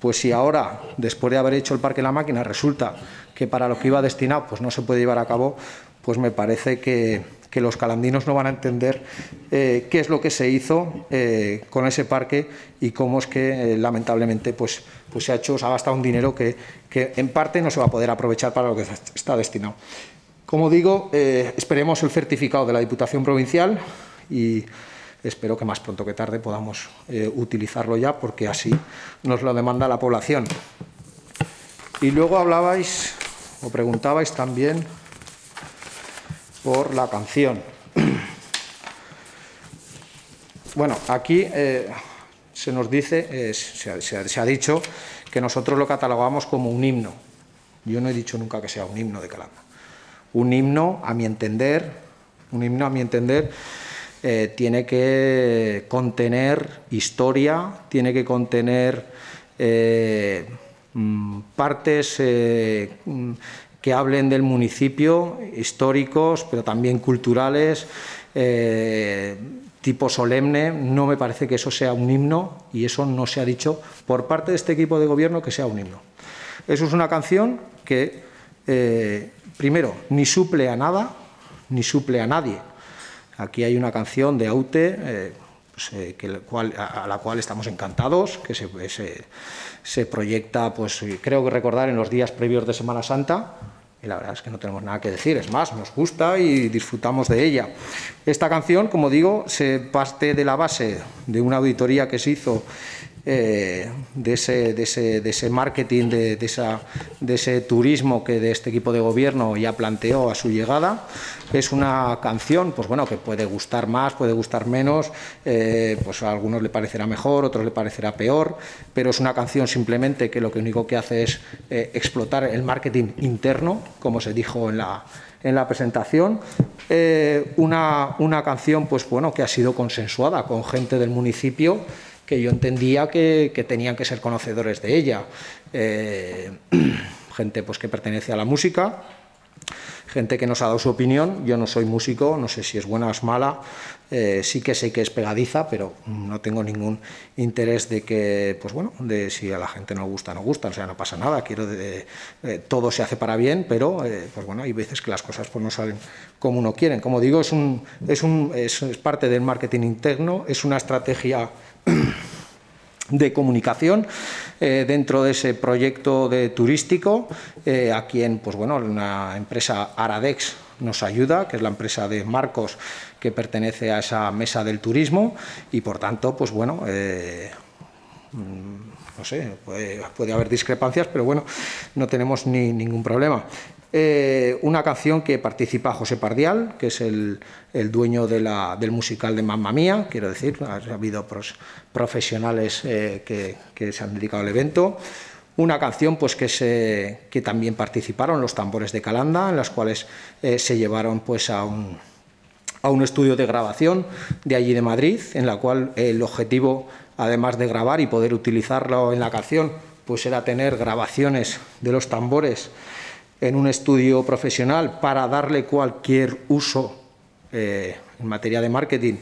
Pues si ahora, después de haber hecho el Parque La Máquina, resulta que para lo que iba destinado pues no se puede llevar a cabo, pues me parece que, que los calandinos no van a entender eh, qué es lo que se hizo eh, con ese parque y cómo es que eh, lamentablemente pues, pues se ha hecho, se ha gastado un dinero que, que, en parte no se va a poder aprovechar para lo que está destinado. Como digo, esperemos el certificado de la Diputación Provincial y espero que más pronto que tarde podamos utilizarlo ya porque así nos lo demanda la población. Y luego hablabais o preguntabais también por la canción. Bueno, aquí eh, se nos dice, eh, se, ha dicho que nosotros lo catalogamos como un himno. Yo no he dicho nunca que sea un himno de Calanda. Un himno, a mi entender, un himno a mi entender, eh, tiene que contener historia, tiene que contener mm, partes mm, que hablen del municipio, históricos, pero también culturales, eh, tipo solemne. No me parece que eso sea un himno y eso no se ha dicho por parte de este equipo de gobierno que sea un himno. Eso es una canción que, eh, primero, ni suple a nada, ni suple a nadie. Aquí hay una canción de Aute, eh, pues, a, la cual estamos encantados, que se proyecta, pues creo que recordar, en los días previos de Semana Santa, y la verdad es que no tenemos nada que decir, es más, nos gusta y disfrutamos de ella. Esta canción, como digo, se parte de la base de una auditoría que se hizo eh, de, ese, de, ese, de, ese, marketing, de, de, esa, de ese turismo que de este equipo de gobierno ya planteó a su llegada. Es una canción, pues bueno, que puede gustar más, puede gustar menos, eh, pues a algunos le parecerá mejor, a otros le parecerá peor, pero es una canción simplemente que lo que único que hace es eh, explotar el marketing interno, como se dijo en la, en la presentación, eh, una, una, canción pues bueno que ha sido consensuada con gente del municipio que yo entendía que, tenían que ser conocedores de ella, eh, gente pues que pertenece a la música, gente que nos ha dado su opinión. Yo no soy músico, no sé si es buena o es mala. Eh, sí que sé que es pegadiza, pero no tengo ningún interés de que, pues bueno, de si a la gente no gusta, no gusta, o sea, no pasa nada. Quiero de, eh, todo se hace para bien, pero pues bueno, hay veces que las cosas pues no salen como uno quiere. Como digo, es un, es un es parte del marketing interno, es una estrategia de comunicación eh, dentro de ese proyecto de turístico eh, a quien pues bueno una empresa Aradex nos ayuda que es la empresa de Marcos que pertenece a esa mesa del turismo y por tanto pues bueno eh, no sé, puede, puede, haber discrepancias, pero bueno, no tenemos ni, ningún problema. Eh, una canción que participa José Pardial, que es el, dueño del musical de Mamma Mía, quiero decir, ha habido profesionales eh, que, se han dedicado al evento. Una canción pues, que también participaron los tambores de Calanda, en las cuales eh, se llevaron pues, a un, a un estudio de grabación de allí de Madrid, en la cual el objetivo, además de grabar y poder utilizarlo en la canción, pues era tener grabaciones de los tambores en un estudio profesional para darle cualquier uso eh, en materia de marketing,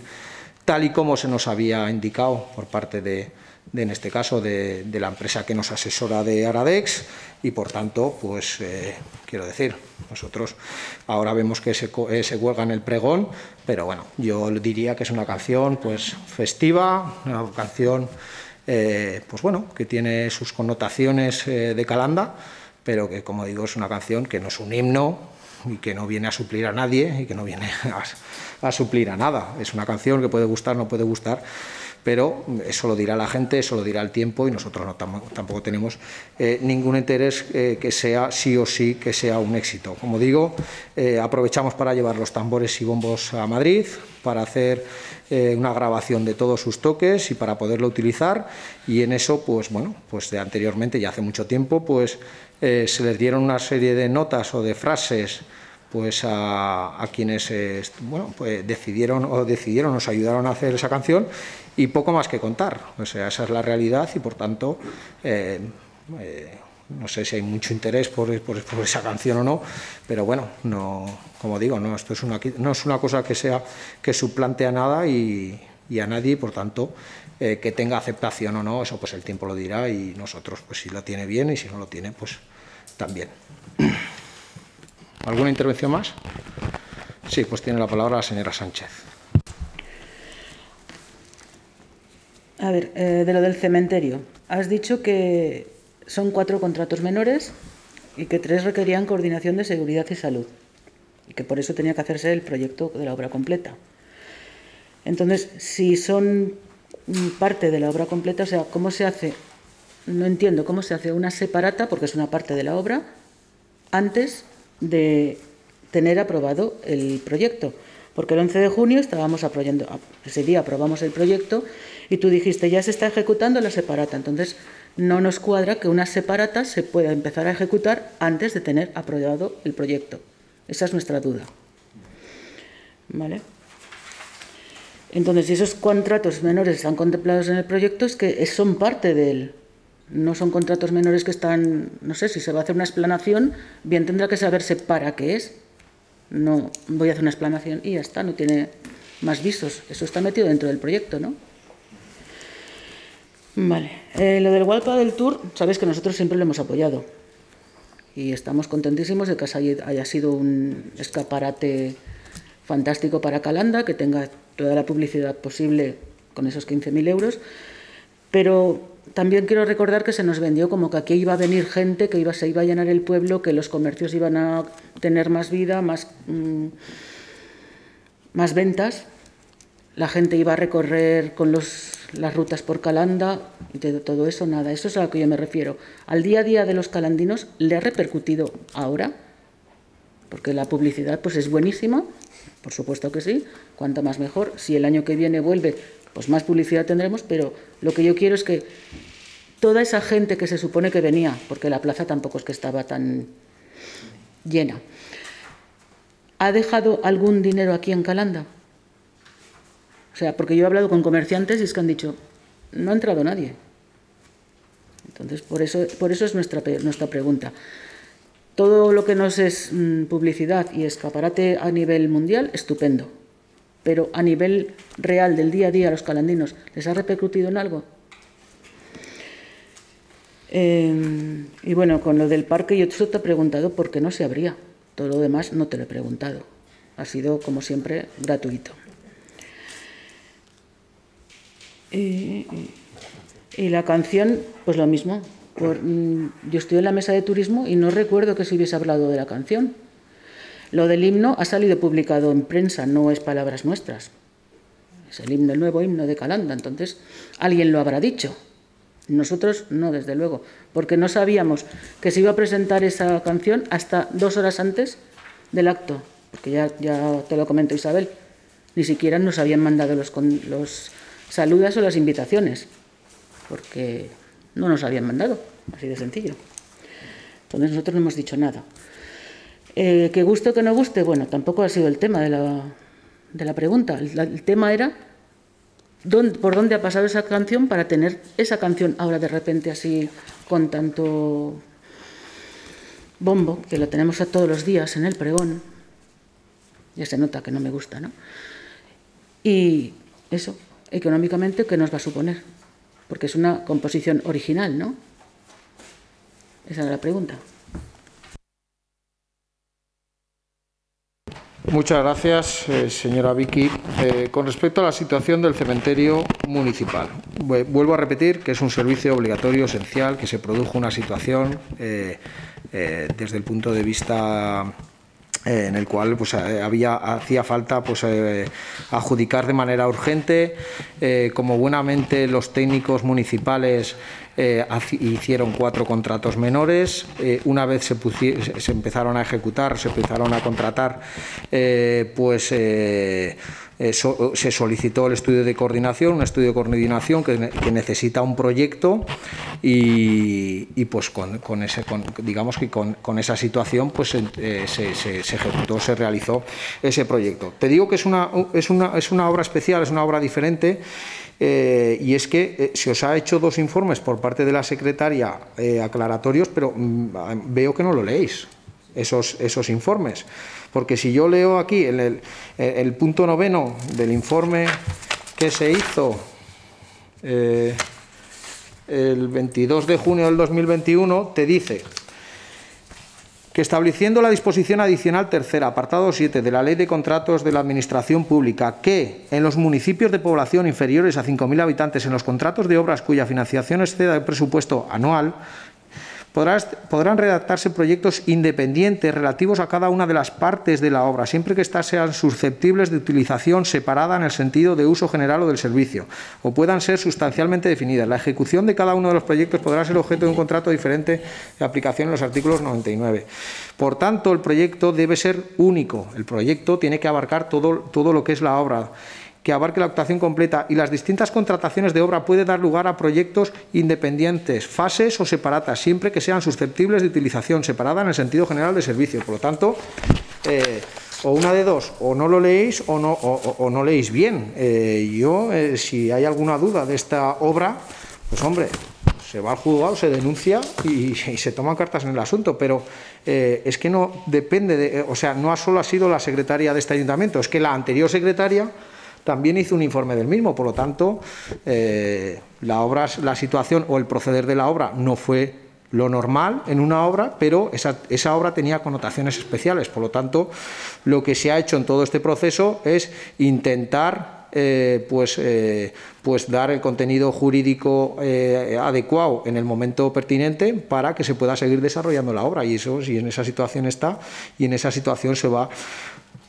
tal y como se nos había indicado por parte de, de en este caso, de, de, la empresa que nos asesora de Aradex. Y, por tanto, pues, eh, quiero decir, nosotros ahora vemos que se, eh, se huelga en el pregón, pero bueno, yo diría que es una canción, pues, festiva, una canción, eh, pues bueno, que tiene sus connotaciones de calanda, pero que, como digo, es una canción que no es un himno y que no viene a suplir a nadie y que no viene a, suplir a nada. Es una canción que puede gustar, no puede gustar, pero eso lo dirá la gente, eso lo dirá el tiempo y nosotros no, tampoco tenemos eh, ningún interés eh, que sea sí o sí que sea un éxito. Como digo, eh, aprovechamos para llevar los tambores y bombos a Madrid, para hacer una grabación de todos sus toques y para poderlo utilizar y en eso, pues bueno, pues de anteriormente, ya hace mucho tiempo, pues eh, se les dieron una serie de notas o de frases pues a, a quienes eh, bueno, pues decidieron o decidieron nos ayudaron a hacer esa canción y poco más que contar. O sea esa es la realidad y por tanto eh, eh, no sé si hay mucho interés por, por, por, esa canción o no pero bueno no como digo no esto es una no es una cosa que sea que suplante a nada y, y a nadie por tanto eh, que tenga aceptación o no eso pues el tiempo lo dirá y nosotros pues si lo tiene bien y si no lo tiene pues también ¿Alguna intervención más? Sí, pues tiene la palabra la señora Sánchez. A ver, eh, de lo del cementerio. Has dicho que son cuatro contratos menores y que tres requerían coordinación de seguridad y salud. Y que por eso tenía que hacerse el proyecto de la obra completa. Entonces, si son parte de la obra completa, o sea, ¿cómo se hace? No entiendo cómo se hace una separata, porque es una parte de la obra, antes de tener aprobado el proyecto. Porque el 11 de junio estábamos apoyando, ese día aprobamos el proyecto y tú dijiste ya se está ejecutando la separata. Entonces no nos cuadra que una separata se pueda empezar a ejecutar antes de tener aprobado el proyecto. Esa es nuestra duda. ¿Vale? Entonces, si esos contratos menores están contemplados en el proyecto, es que son parte del, no son contratos menores que están, no sé, si se va a hacer una explanación, bien tendrá que saberse para qué es. No voy a hacer una explanación y ya está, no tiene más visos. Eso está metido dentro del proyecto, ¿no? Vale. Eh, lo del Walpa del Tour, sabes que nosotros siempre lo hemos apoyado. Y estamos contentísimos de que haya sido un escaparate fantástico para Calanda, que tenga toda la publicidad posible con esos 15.000 euros. Pero también quiero recordar que se nos vendió como que aquí iba a venir gente, que iba, se iba a llenar el pueblo, que los comercios iban a tener más vida, más, mmm, más ventas. La gente iba a recorrer con los, las rutas por Calanda y de todo eso, nada. Eso es a lo que yo me refiero. Al día a día de los calandinos le ha repercutido ahora, porque la publicidad pues es buenísima, por supuesto que sí, cuanto más mejor. Si el año que viene vuelve, pues más publicidad tendremos, pero lo que yo quiero es que toda esa gente que se supone que venía, porque la plaza tampoco es que estaba tan llena, ¿ha dejado algún dinero aquí en Calanda? O sea, porque yo he hablado con comerciantes y es que han dicho, no ha entrado nadie. Entonces, por eso, por eso es nuestra, nuestra pregunta. Todo lo que nos es mm, publicidad y escaparate a nivel mundial, estupendo. Pero a nivel real del día a día a los calandinos, ¿les ha repercutido en algo? Em, y bueno, con lo del parque yo te he preguntado por qué no se abría. Todo lo demás no te lo he preguntado. Ha sido, como siempre, gratuito. Y, la canción, pues lo mismo. Mm, yo estoy en la mesa de turismo y no recuerdo que se hubiese hablado de la canción. Lo del himno ha salido publicado en prensa, no es palabras nuestras. Es el himno, el nuevo himno de Calanda. Entonces, alguien lo habrá dicho. Nosotros no, desde luego, porque no sabíamos que se iba a presentar esa canción hasta dos horas antes del acto, porque ya, ya te lo comento Isabel, ni siquiera nos habían mandado los, los saludas o las invitaciones, porque no nos habían mandado, así de sencillo. Entonces nosotros no hemos dicho nada. Eh, que guste o que no guste, bueno, tampoco ha sido el tema de la, de la pregunta. El, tema era dónde, por dónde ha pasado esa canción para tener esa canción ahora de repente así con tanto bombo, que lo tenemos a todos los días en el pregón. Ya se nota que no me gusta, ¿no? Y eso, económicamente, ¿qué nos va a suponer? Porque es una composición original, ¿no? Esa era la pregunta. Muchas gracias, eh, señora Vicky. Eh, con respecto a la situación del cementerio municipal, vuelvo a repetir que es un servicio obligatorio esencial, que se produjo una situación eh, desde el punto de vista eh, en el cual pues, eh, había, hacía falta pues, eh, adjudicar de manera urgente, como buenamente los técnicos municipales hicieron cuatro contratos menores, una vez se, se, empezaron a ejecutar, se empezaron a contratar, pues eh, se solicitó el estudio de coordinación, un estudio de coordinación que, necesita un proyecto y, pues con, ese, digamos que con, esa situación pues eh, se, ejecutó, se realizó ese proyecto. Te digo que es una, es una, es una obra especial, es una obra diferente. Eh, y es que se os ha hecho dos informes por parte de la secretaria aclaratorios, pero mm, veo que no lo leéis, esos, esos informes. Porque si yo leo aquí el, el, punto noveno del informe que se hizo eh, el 22 de junio del 2021, te dice que estableciendo la disposición adicional tercera, apartado 7 de la Ley de Contratos de la Administración Pública, que en los municipios de población inferiores a 5.000 habitantes en los contratos de obras cuya financiación exceda el presupuesto anual, podrán redactarse proyectos independientes relativos a cada una de las partes de la obra, siempre que éstas sean susceptibles de utilización separada en el sentido de uso general o del servicio, o puedan ser sustancialmente definidas. La ejecución de cada uno de los proyectos podrá ser objeto de un contrato diferente de aplicación en los artículos 99. Por tanto, el proyecto debe ser único. El proyecto tiene que abarcar todo, todo lo que es la obra que abarque la actuación completa y las distintas contrataciones de obra puede dar lugar a proyectos independientes, fases o separadas, siempre que sean susceptibles de utilización separada en el sentido general de servicio. Por lo tanto, eh, o una de dos, o no lo leéis o no, leéis bien. Eh, yo, eh, si hay alguna duda de esta obra, pues hombre, se va al juzgado, se denuncia y, se toman cartas en el asunto, pero es que no depende de, o sea, no solo ha sido la secretaria de este ayuntamiento, es que la anterior secretaria también hizo un informe del mismo. Por lo tanto, eh, la, situación o el proceder de la obra no fue lo normal en una obra, pero esa, esa, obra tenía connotaciones especiales. Por lo tanto, lo que se ha hecho en todo este proceso es intentar eh, pues, eh, pues dar el contenido jurídico adecuado en el momento pertinente para que se pueda seguir desarrollando la obra. Y eso, si en esa situación está, y en esa situación se va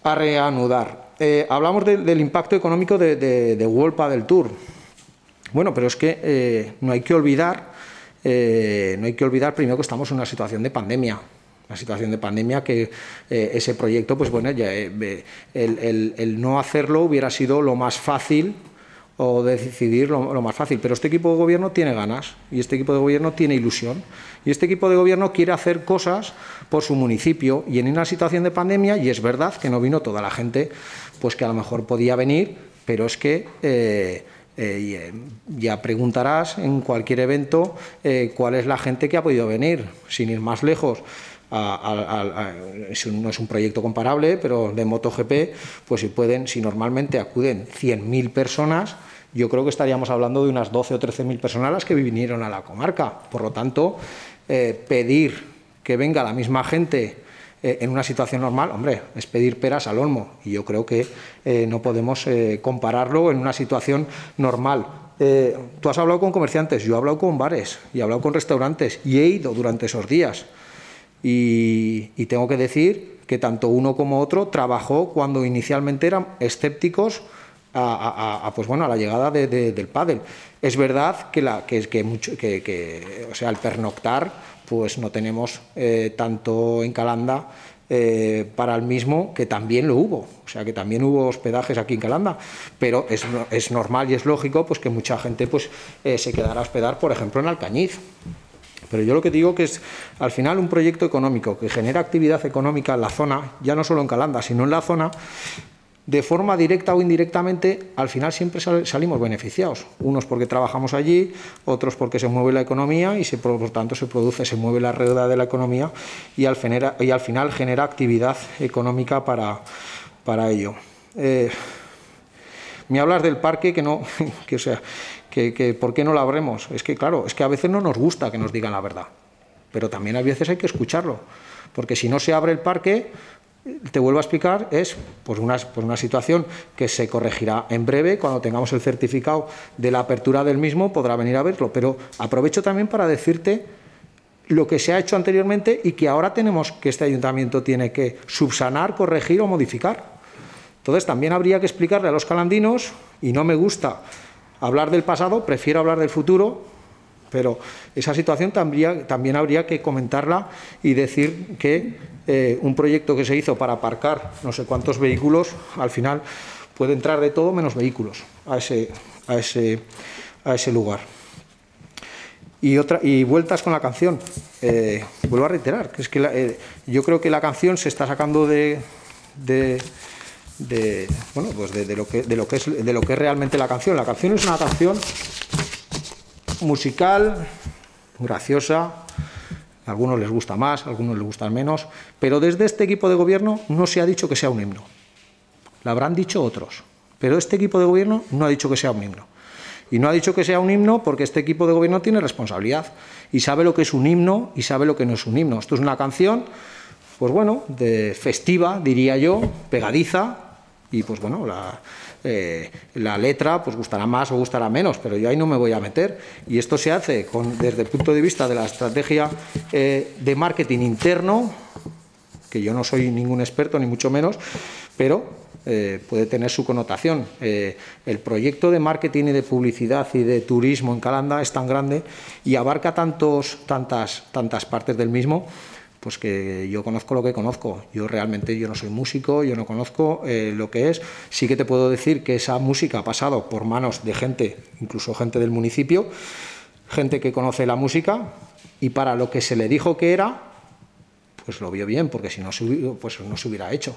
a reanudar. Eh, hablamos del impacto económico de, de, World Padel Tour. Bueno, pero es que eh, no hay que olvidar, eh, no hay que olvidar primero que estamos en una situación de pandemia. Una situación de pandemia que ese proyecto, pues bueno, ya, el, no hacerlo hubiera sido lo más fácil o de decidir lo, más fácil. Pero este equipo de gobierno tiene ganas y este equipo de gobierno tiene ilusión. Y este equipo de gobierno quiere hacer cosas por su municipio y en una situación de pandemia, y es verdad que no vino toda la gente, pues que a lo mejor podía venir, pero es que... Eh, eh, ya preguntarás en cualquier evento eh, cuál es la gente que ha podido venir, sin ir más lejos. No es un proyecto comparable, pero de MotoGP, pues si pueden, si normalmente acuden 100.000 personas, yo creo que estaríamos hablando de unas 12 o 13.000 personas las que vinieron a la comarca. Por lo tanto, eh, pedir que venga la misma gente eh, en una situación normal, hombre, es pedir peras al olmo. Y yo creo que eh, no podemos eh, compararlo en una situación normal. Eh, tú has hablado con comerciantes, yo he hablado con bares y he hablado con restaurantes y he ido durante esos días. Y, y tengo que decir que tanto uno como otro trabajó cuando inicialmente eran escépticos a, pues bueno, a la llegada de, de, del pádel. Es verdad que, la, que, mucho, que, o sea, el pernoctar pues no tenemos eh, tanto en Calanda eh, para el mismo, que también lo hubo, o sea que también hubo hospedajes aquí en Calanda, pero es, normal y es lógico pues que mucha gente pues eh, se quedará a hospedar, por ejemplo, en Alcañiz. Pero yo lo que digo que es al final un proyecto económico que genera actividad económica en la zona, ya no solo en Calanda, sino en la zona, de forma directa o indirectamente, al final siempre salimos beneficiados. Unos porque trabajamos allí, otros porque se mueve la economía y se, por tanto se produce, se mueve la rueda de la economía y al, genera, y al final genera actividad económica para, para ello. Eh, me hablas del parque que no, que o sea, que, que ¿por qué no lo abremos? Es que claro, es que a veces no nos gusta que nos digan la verdad, pero también a veces hay que escucharlo, porque si no se abre el parque, te vuelvo a explicar, es pues una, pues una situación que se corregirá en breve, cuando tengamos el certificado de la apertura del mismo podrá venir a verlo, pero aprovecho también para decirte lo que se ha hecho anteriormente y que ahora tenemos que este ayuntamiento tiene que subsanar, corregir o modificar. Entonces también habría que explicarle a los calandinos, y no me gusta hablar del pasado, prefiero hablar del futuro, pero esa situación también, habría que comentarla y decir que eh, un proyecto que se hizo para aparcar no sé cuántos vehículos, al final puede entrar de todo menos vehículos a ese, a ese, a ese lugar. Y, otra, y vueltas con la canción. Eh, vuelvo a reiterar, que es que eh, yo creo que la canción se está sacando de, de, de bueno, pues de, de, lo que, de, lo que es, de lo que es realmente la canción. La canción es una canción musical, graciosa, a algunos les gusta más, a algunos les gustan menos, pero desde este equipo de gobierno no se ha dicho que sea un himno. Lo habrán dicho otros, pero este equipo de gobierno no ha dicho que sea un himno. Y no ha dicho que sea un himno porque este equipo de gobierno tiene responsabilidad y sabe lo que es un himno y sabe lo que no es un himno. Esto es una canción, pues bueno, de festiva, diría yo, pegadiza, y pues bueno, la, eh, la letra pues gustará más o gustará menos, pero yo ahí no me voy a meter. Y esto se hace con, desde el punto de vista de la estrategia eh, de marketing interno, que yo no soy ningún experto, ni mucho menos, pero eh, puede tener su connotación. El proyecto de marketing y de publicidad y de turismo en Calanda es tan grande y abarca tantos, tantas, tantas partes del mismo pues que yo conozco lo que conozco. Yo realmente yo no soy músico, yo no conozco eh, lo que es. Sí que te puedo decir que esa música ha pasado por manos de gente, incluso gente del municipio, gente que conoce la música y para lo que se le dijo que era, pues lo vio bien, porque si no, pues no se hubiera hecho.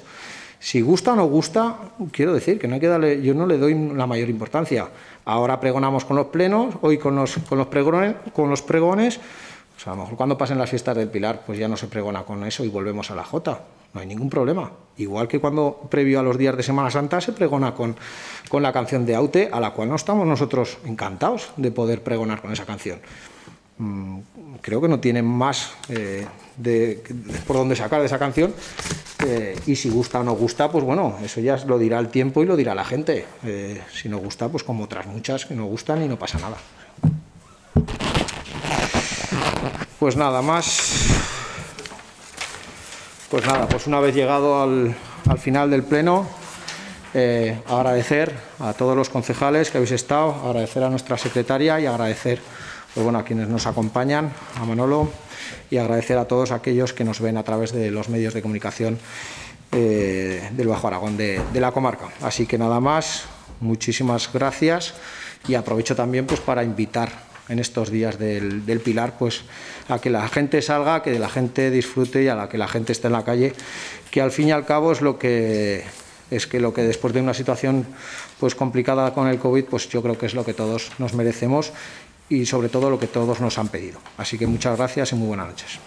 Si gusta o no gusta, quiero decir que no hay que darle, yo no le doy la mayor importancia. Ahora pregonamos con los plenos, hoy con los, con los, pregones, con los pregones sea, a lo mejor cuando pasen las fiestas del Pilar, pues ya no se pregona con eso y volvemos a la Jota. No hay ningún problema. Igual que cuando, previo a los días de Semana Santa, se pregona con, con la canción de Aute, a la cual no estamos nosotros encantados de poder pregonar con esa canción. Mm, creo que no tienen más eh, de, de, por dónde sacar de esa canción. Eh, y si gusta o no gusta, pues bueno, eso ya lo dirá el tiempo y lo dirá la gente. Eh, si no gusta, pues como otras muchas que no gustan y no pasa nada. Pues nada más. Pues nada, pues una vez llegado al, al final del pleno, eh, agradecer a todos los concejales que habéis estado, agradecer a nuestra secretaria y agradecer pues bueno, a quienes nos acompañan, a Manolo, y agradecer a todos aquellos que nos ven a través de los medios de comunicación eh, del Bajo Aragón de, de, la comarca. Así que nada más, muchísimas gracias y aprovecho también pues, para invitar en estos días del, del, Pilar pues, a que la gente salga, que la gente disfrute y a la que la gente esté en la calle, que al fin y al cabo es lo que es que lo que después de una situación pues complicada con el COVID, pues yo creo que es lo que todos nos merecemos y sobre todo lo que todos nos han pedido. Así que muchas gracias y muy buenas noches.